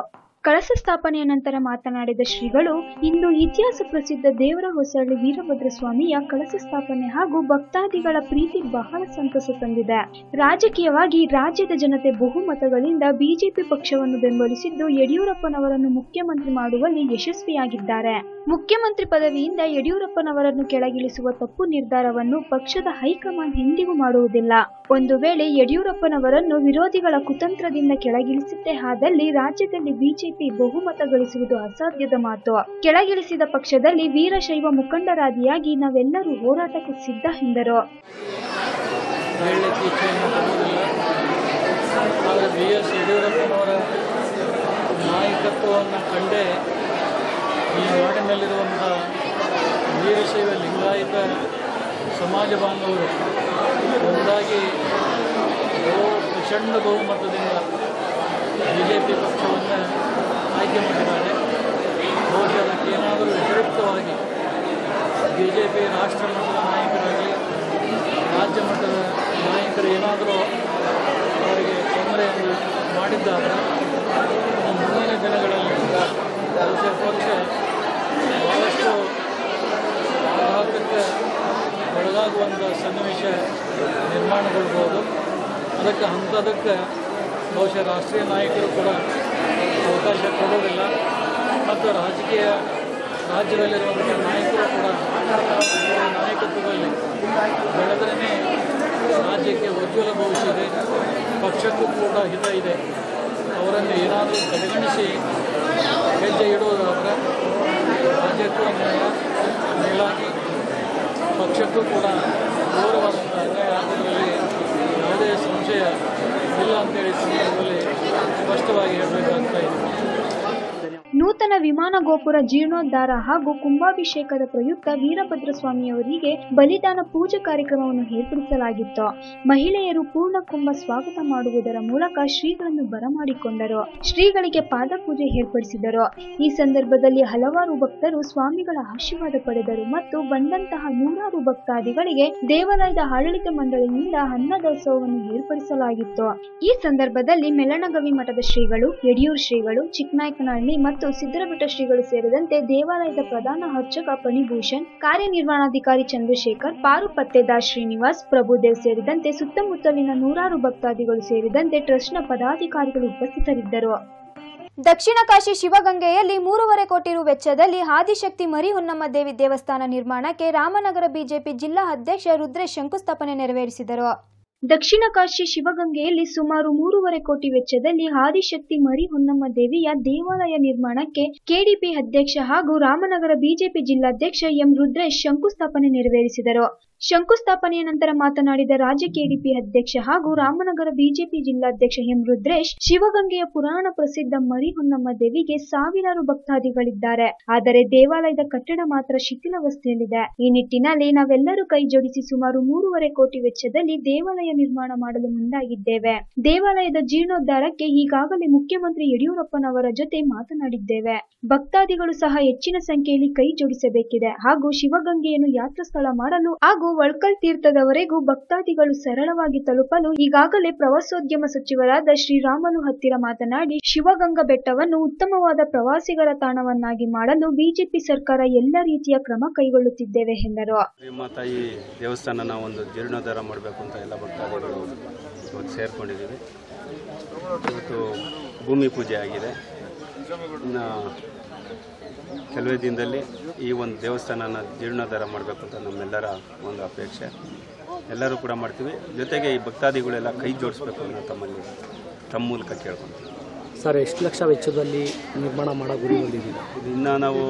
ಕಳಸ ಸ್ಥಾಪನೆಯ ನಂತರ ಮಾತನಾಡಿದ ಶ್ರೀಗಳು, ಇಂದು ಇತಿಹಾಸ ಪ್ರಸಿದ್ಧ ದೇವರ ಹೊಸಳ್ಳಿ ವೀರಭದ್ರ ಸ್ವಾಮಿಯ ಕಳಸ ಸ್ಥಾಪನೆ ಹಾಗೂ ಭಕ್ತಾದಿಗಳ ಪ್ರೀತಿ ಬಹಳ ಸಂತಸ ತಂದಿದೆ. ರಾಜಕೀಯವಾಗಿ ರಾಜ್ಯದ ಜನತೆ ಬಹುಮತಗಳಿಂದ ಬಿಜೆಪಿ ಪಕ್ಷವನ್ನು ಬೆಂಬಲಿಸಿದ್ದು ಯಡಿಯೂರಪ್ಪನವರನ್ನು ಮುಖ್ಯಮಂತ್ರಿ ಮಾಡುವಲ್ಲಿ ಯಶಸ್ವಿಯಾಗಿದ್ದಾರೆ. ಮುಖ್ಯಮಂತ್ರಿ ಪದವಿಯಿಂದ ಯಡಿಯೂರಪ್ಪನವರನ್ನು ಕೆಳಗಿಳಿಸುವ ತಪ್ಪು ನಿರ್ಧಾರವನ್ನು ಪಕ್ಷದ ಹೈಕಮಾಂಡ್ ಎಂದಿಗೂ ಮಾಡುವುದಿಲ್ಲ. ಒಂದು ವೇಳೆ ಯಡಿಯೂರಪ್ಪನವರನ್ನು ವಿರೋಧಿಗಳ ಕುತಂತ್ರದಿಂದ ಕೆಳಗಿಳಿಸಿದ್ದೇ ಆದಲ್ಲಿ ರಾಜ್ಯದಲ್ಲಿ ಬಿಜೆಪಿ ಬಹುಮತ ಗಳಿಸುವುದು ಅಸಾಧ್ಯದ ಮಾತು. ಕೆಳಗಿಳಿಸಿದ ಪಕ್ಷದಲ್ಲಿ ವೀರಶೈವ ಮುಖಂಡರಾದಿಯಾಗಿ ನಾವೆಲ್ಲರೂ ಹೋರಾಟಕ್ಕೆ ಸಿದ್ಧ ಎಂದರು. ನಾಯಕತ್ವವನ್ನು ಈ ವೀರಶೈವ ಲಿಂಗಾಯತ ಸಮಾಜ ಬಾಂಧವರು ಒಂದಾಗಿ ಬಹು ಪ್ರಚಂಡ ಬಹುಮತದಿಂದ ಬಿ ಜೆ ಪಿ ಪಕ್ಷವನ್ನು ಆಯ್ಕೆ ಮಾಡಿದ್ದಾರೆ. ಬಹುಶಃ ಅದಕ್ಕೇನಾದರೂ ವ್ಯತಿರಿಕ್ತವಾಗಿ ಬಿ ಜೆ ಪಿ ರಾಷ್ಟ್ರ ಮಟ್ಟದ ನಾಯಕರಾಗಲಿ ಅವರು ಏನಾದರೂ ಅವರಿಗೆ ತೊಂದರೆಯನ್ನು ಮಾಡಿದ್ದಾರೆ ಮುಂದಿನ ದಿನಗಳಲ್ಲಿ ಬಹುಶಃ ಪಕ್ಷ ಬಹಳಷ್ಟು ಆಘಾತಕ್ಕೆ ಒಳಗಾಗುವಂಥ ಸನ್ನಿವೇಶ ನಿರ್ಮಾಣಗೊಳ್ಬೋದು ಅದಕ್ಕೆ ಹಂತದಕ್ಕೆ ಬಹುಶಃ ರಾಷ್ಟ್ರೀಯ ನಾಯಕರು ಕೂಡ ಅವಕಾಶ ಕೊಡೋದಿಲ್ಲ. ಮತ್ತು ರಾಜಕೀಯ ರಾಜ್ಯದಲ್ಲಿರುವಂಥ ನಾಯಕರು ಕೂಡ ನಾಯಕತ್ವದಲ್ಲಿ ಬೆಳೆದ್ರೇ ರಾಜ್ಯಕ್ಕೆ ಉಜ್ವಲ ಭವಿಷ್ಯ ಇದೆ. ಪಕ್ಷಕ್ಕೂ ಕೂಡ ಹಿತ ಇದೆ. ಅವರನ್ನು ಏನಾದರೂ ಕಡೆಗಣಿಸಿ ಹೆಜ್ಜೆ ಇಡುವುದಾದರೆ ರಾಜ್ಯಕ್ಕೂ ಅನ್ಯಾಯ ಮೇಲಾಗಿ ಪಕ್ಷಕ್ಕೂ ಕೂಡ ಗೌರವ ಆದರೆ ಯಾವುದೇ ಸಂಶಯ ಇಲ್ಲ ಅಂತೇಳಿ ಸಂದರ್ಭದಲ್ಲಿ ಸ್ಪಷ್ಟವಾಗಿ ಹೇಳಬೇಕಾಗ್ತಾ ಇದೆ ನೂತನ ವಿಮಾನ ಗೋಪುರ ಜೀರ್ಣೋದ್ಧಾರ ಹಾಗೂ ಕುಂಭಾಭಿಷೇಕದ ಪ್ರಯುಕ್ತ ವೀರಭದ್ರ ಸ್ವಾಮಿಯವರಿಗೆ ಬಲಿದಾನ ಪೂಜಾ ಕಾರ್ಯಕ್ರಮವನ್ನು ಏರ್ಪಡಿಸಲಾಗಿತ್ತು. ಮಹಿಳೆಯರು ಪೂರ್ಣ ಕುಂಭ ಸ್ವಾಗತ ಮಾಡುವುದರ ಮೂಲಕ ಶ್ರೀಗಳನ್ನು ಬರಮಾಡಿಕೊಂಡರು. ಶ್ರೀಗಳಿಗೆ ಪಾದಪೂಜೆ ಏರ್ಪಡಿಸಿದರು. ಈ ಸಂದರ್ಭದಲ್ಲಿ ಹಲವಾರು ಭಕ್ತರು ಸ್ವಾಮಿಗಳ ಆಶೀರ್ವಾದ ಪಡೆದರು ಮತ್ತು ಬಂದಂತಹ ನೂರಾರು ಭಕ್ತಾದಿಗಳಿಗೆ ದೇವಾಲಯದ ಆಡಳಿತ ಮಂಡಳಿಯಿಂದ ಅನ್ನದಾಸೋಹವನ್ನು ಏರ್ಪಡಿಸಲಾಗಿತ್ತು. ಈ ಸಂದರ್ಭದಲ್ಲಿ ಮೆಲನಗವಿ ಮಠದ ಶ್ರೀಗಳು, ಯಡಿಯೂರು ಶ್ರೀಗಳು, ಚಿಕ್ಕನಾಯಕನಹಳ್ಳಿ ಮತ್ತು ಸಿದ್ದರಬೆಟ್ಟ ಶ್ರೀಗಳು ಸೇರಿದಂತೆ ದೇವಾಲಯದ ಪ್ರಧಾನ ಅರ್ಚಕ ಫಣಿಭೂಷಣ್, ಕಾರ್ಯನಿರ್ವಹಣಾಧಿಕಾರಿ ಚಂದ್ರಶೇಖರ್, ಪಾರು ಪತ್ತೇದಾರ್ ಶ್ರೀನಿವಾಸ್ ಪ್ರಭುದೇವ್ ಸೇರಿದಂತೆ ಸುತ್ತಮುತ್ತಲಿನ ನೂರಾರು ಭಕ್ತಾದಿಗಳು ಸೇರಿದಂತೆ ಟ್ರಸ್ಟ್ನ ಪದಾಧಿಕಾರಿಗಳು ಉಪಸ್ಥಿತರಿದ್ದರು. ದಕ್ಷಿಣ ಕಾಶಿ ಶಿವಗಂಗೆಯಲ್ಲಿ ಮೂರುವರೆ ಕೋಟಿ ರು ವೆಚ್ಚದಲ್ಲಿ ಆದಿಶಕ್ತಿ ಮರಿ ಹೊನ್ನಮ್ಮ ದೇವಿ ದೇವಸ್ಥಾನ ನಿರ್ಮಾಣಕ್ಕೆ ರಾಮನಗರ ಬಿಜೆಪಿ ಜಿಲ್ಲಾ ಅಧ್ಯಕ್ಷ ರುದ್ರೇಶ್ ಶಂಕುಸ್ಥಾಪನೆ ನೆರವೇರಿಸಿದರು. ದಕ್ಷಿಣ ಕಾಶಿ ಶಿವಗಂಗೆಯಲ್ಲಿ ಸುಮಾರು ಮೂರುವರೆ ಕೋಟಿ ವೆಚ್ಚದಲ್ಲಿ ಆದಿಶಕ್ತಿ ಮರಿ ಹೊನ್ನಮ್ಮ ದೇವಿಯ ದೇವಾಲಯ ನಿರ್ಮಾಣಕ್ಕೆ ಕೆಡಿಪಿ ಅಧ್ಯಕ್ಷ ಹಾಗೂ ರಾಮನಗರ ಬಿಜೆಪಿ ಜಿಲ್ಲಾಧ್ಯಕ್ಷ ಎಂ ರುದ್ರೇಶ್ ಶಂಕುಸ್ಥಾಪನೆ ನೆರವೇರಿಸಿದರು. ಶಂಕುಸ್ಥಾಪನೆಯ ನಂತರ ಮಾತನಾಡಿದ ರಾಜ್ಯ ಕೆಡಿಪಿ ಅಧ್ಯಕ್ಷ ಹಾಗೂ ರಾಮನಗರ ಬಿಜೆಪಿ ಜಿಲ್ಲಾಧ್ಯಕ್ಷ ಎಂ ರುದ್ರೇಶ್, ಶಿವಗಂಗೆಯ ಪುರಾಣ ಪ್ರಸಿದ್ಧ ಮರಿಹೊನ್ನಮ್ಮ ದೇವಿಗೆ ಸಾವಿರಾರು ಭಕ್ತಾದಿಗಳಿದ್ದಾರೆ. ಆದರೆ ದೇವಾಲಯದ ಕಟ್ಟಡ ಮಾತ್ರ ಶಿಥಿಲಾವಸ್ಥೆಯಲ್ಲಿದೆ ಈ ನಿಟ್ಟಿನಲ್ಲಿ ನಾವೆಲ್ಲರೂ ಕೈ ಜೋಡಿಸಿ ಸುಮಾರು ಮೂರುವರೆ ಕೋಟಿ ವೆಚ್ಚದಲ್ಲಿ ದೇವಾಲಯ ನಿರ್ಮಾಣ ಮಾಡಲು ಮುಂದಾಗಿದ್ದೇವೆ. ದೇವಾಲಯದ ಜೀರ್ಣೋದ್ಧಾರಕ್ಕೆ ಈಗಾಗಲೇ ಮುಖ್ಯಮಂತ್ರಿ ಯಡಿಯೂರಪ್ಪನವರ ಜೊತೆ ಮಾತನಾಡಿದ್ದೇವೆ. ಭಕ್ತಾದಿಗಳು ಸಹ ಹೆಚ್ಚಿನ ಸಂಖ್ಯೆಯಲ್ಲಿ ಕೈ ಜೋಡಿಸಬೇಕಿದೆ ಹಾಗೂ ಶಿವಗಂಗೆಯನ್ನು ಯಾತ್ರಾ ಸ್ಥಳ ಮಾಡಲು ಹಾಗೂ ವಳ್ಕಲ್ ತೀರ್ಥದವರೆಗೂ ಭಕ್ತಾದಿಗಳು ಸರಳವಾಗಿ ತಲುಪಲು ಈಗಾಗಲೇ ಪ್ರವಾಸೋದ್ಯಮ ಸಚಿವರಾದ ಶ್ರೀರಾಮನು ಹತ್ತಿರ ಮಾತನಾಡಿ, ಶಿವಗಂಗಾ ಬೆಟ್ಟವನ್ನು ಉತ್ತಮವಾದ ಪ್ರವಾಸಿಗರ ತಾಣವನ್ನಾಗಿ ಮಾಡಲು ಬಿಜೆಪಿ ಸರ್ಕಾರ ಎಲ್ಲ ರೀತಿಯ ಕ್ರಮ ಕೈಗೊಳ್ಳುತ್ತಿದ್ದೇವೆ ಎಂದರು. ಒಂದು ಜೀರ್ಣೋದ್ಧಾರ ಮಾಡಬೇಕು ಅಂತ ಎಲ್ಲ ಭಕ್ತಾದಿಗಳು ಸೇರ್ಕೊಂಡಿದ್ದೀವಿ. ಇವತ್ತು ಭೂಮಿ ಪೂಜೆ ಆಗಿದೆ. ಕೆಲವೇ ದಿನದಲ್ಲಿ ಈ ಒಂದು ದೇವಸ್ಥಾನನ ಜೀರ್ಣೋದ್ಧಾರ ಮಾಡಬೇಕು ಅಂತ ನಮ್ಮೆಲ್ಲರ ಒಂದು ಅಪೇಕ್ಷೆ. ಎಲ್ಲರೂ ಕೂಡ ಮಾಡ್ತೀವಿ. ಜೊತೆಗೆ ಈ ಭಕ್ತಾದಿಗಳೆಲ್ಲ ಕೈ ಜೋಡಿಸ್ಬೇಕು ಅನ್ನೋ ತಮ್ಮಲ್ಲಿ ತಮ್ಮ ಮೂಲಕ ಕೇಳ್ಕೊತೀವಿ. ಸರ್ ಎಷ್ಟು ಲಕ್ಷ ವೆಚ್ಚದಲ್ಲಿ ನಿರ್ಮಾಣ ಮಾಡೋ ಗುರಿ ಹೊಂದಿದ್ದೀವಿ ಇನ್ನೂ ನಾವು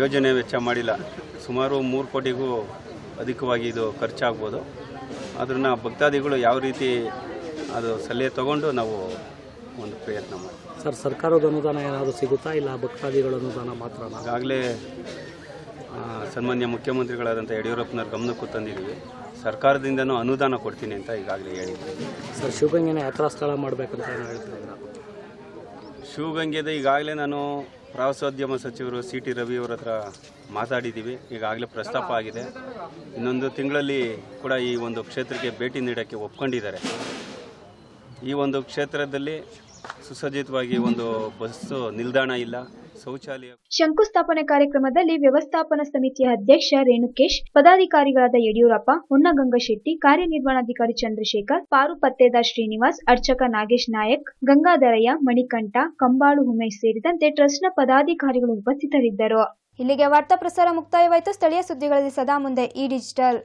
ಯೋಜನೆ ವೆಚ್ಚ ಮಾಡಿಲ್ಲ. ಸುಮಾರು ಮೂರು ಕೋಟಿಗೂ ಅಧಿಕವಾಗಿ ಇದು ಖರ್ಚಾಗ್ಬೋದು. ಅದನ್ನು ಭಕ್ತಾದಿಗಳು ಯಾವ ರೀತಿ ಅದು ಸಲಹೆ ತಗೊಂಡು ನಾವು ಒಂದು ಪ್ರಯತ್ನ ಮಾಡಿ ಸರ್ ಸರ್ಕಾರದ ಅನುದಾನ ಏನಾದರೂ ಸಿಗುತ್ತಾ? ಇಲ್ಲ ಭಕ್ತಾದಿಗಳ ಅನುದಾನ ಮಾತ್ರ ಈಗಾಗಲೇ ಸನ್ಮಾನ್ಯ ಮುಖ್ಯಮಂತ್ರಿಗಳಾದಂಥ ಯಡಿಯೂರಪ್ಪನವ್ರ ಗಮನಕ್ಕೂ ತಂದಿದ್ದೀವಿ. ಸರ್ಕಾರದಿಂದನೂ ಅನುದಾನ ಕೊಡ್ತೀನಿ ಅಂತ ಈಗಾಗಲೇ ಹೇಳಿದ್ದೀನಿ ಸರ್ ಶಿವಗಂಗೆನ ಯಾತ್ರಾ ಸ್ಥಳ ಮಾಡಬೇಕಂತ ಹೇಳ್ತಿದ್ದೀರಾ? ಶಿವಗಂಗೆದ ಈಗಾಗಲೇ ನಾನು ಪ್ರವಾಸೋದ್ಯಮ ಸಚಿವರು ಸಿ ಟಿ ರವಿ ಅವರ ಹತ್ರ ಮಾತಾಡಿದ್ದೀವಿ. ಈಗಾಗಲೇ ಪ್ರಸ್ತಾಪ ಆಗಿದೆ. ಇನ್ನೊಂದು ತಿಂಗಳಲ್ಲಿ ಕೂಡ ಈ ಒಂದು ಕ್ಷೇತ್ರಕ್ಕೆ ಭೇಟಿ ನೀಡೋಕ್ಕೆ ಒಪ್ಕೊಂಡಿದ್ದಾರೆ. ಈ ಒಂದು ಕ್ಷೇತ್ರದಲ್ಲಿ ಸುಸಜ್ಜಿತವಾಗಿ ಒಂದು ಬಸ್ ನಿಲ್ದಾಣ ಇಲ್ಲ ಶೌಚಾಲಯ ಶಂಕುಸ್ಥಾಪನೆ ಕಾರ್ಯಕ್ರಮದಲ್ಲಿ ವ್ಯವಸ್ಥಾಪನಾ ಸಮಿತಿಯ ಅಧ್ಯಕ್ಷ ರೇಣುಕೇಶ್ ಪದಾಧಿಕಾರಿಗಳಾದ ಯಡಿಯೂರಪ್ಪ ಹೊನ್ನಗಂಗಶೆಟ್ಟಿ ಕಾರ್ಯನಿರ್ವಹಣಾಧಿಕಾರಿ ಚಂದ್ರಶೇಖರ್ ಪಾರು ಪತ್ತೇದಾರ್ ಶ್ರೀನಿವಾಸ್ ಅರ್ಚಕ ನಾಗೇಶ್ ನಾಯಕ್ ಗಂಗಾಧರಯ್ಯ ಮಣಿಕಂಠ ಕಂಬಾಳು ಉಮೇಶ್ ಸೇರಿದಂತೆ ಟ್ರಸ್ಟ್ನ ಪದಾಧಿಕಾರಿಗಳು ಉಪಸ್ಥಿತರಿದ್ದರು. ಇಲ್ಲಿಗೆ ವಾರ್ತಾ ಪ್ರಸಾರ ಮುಕ್ತಾಯವಾಯಿತು. ಸ್ಥಳೀಯ ಸುದ್ದಿಗಳಲ್ಲಿ ಸದಾ ಮುಂದೆ ಈ ಡಿಜಿಟಲ್.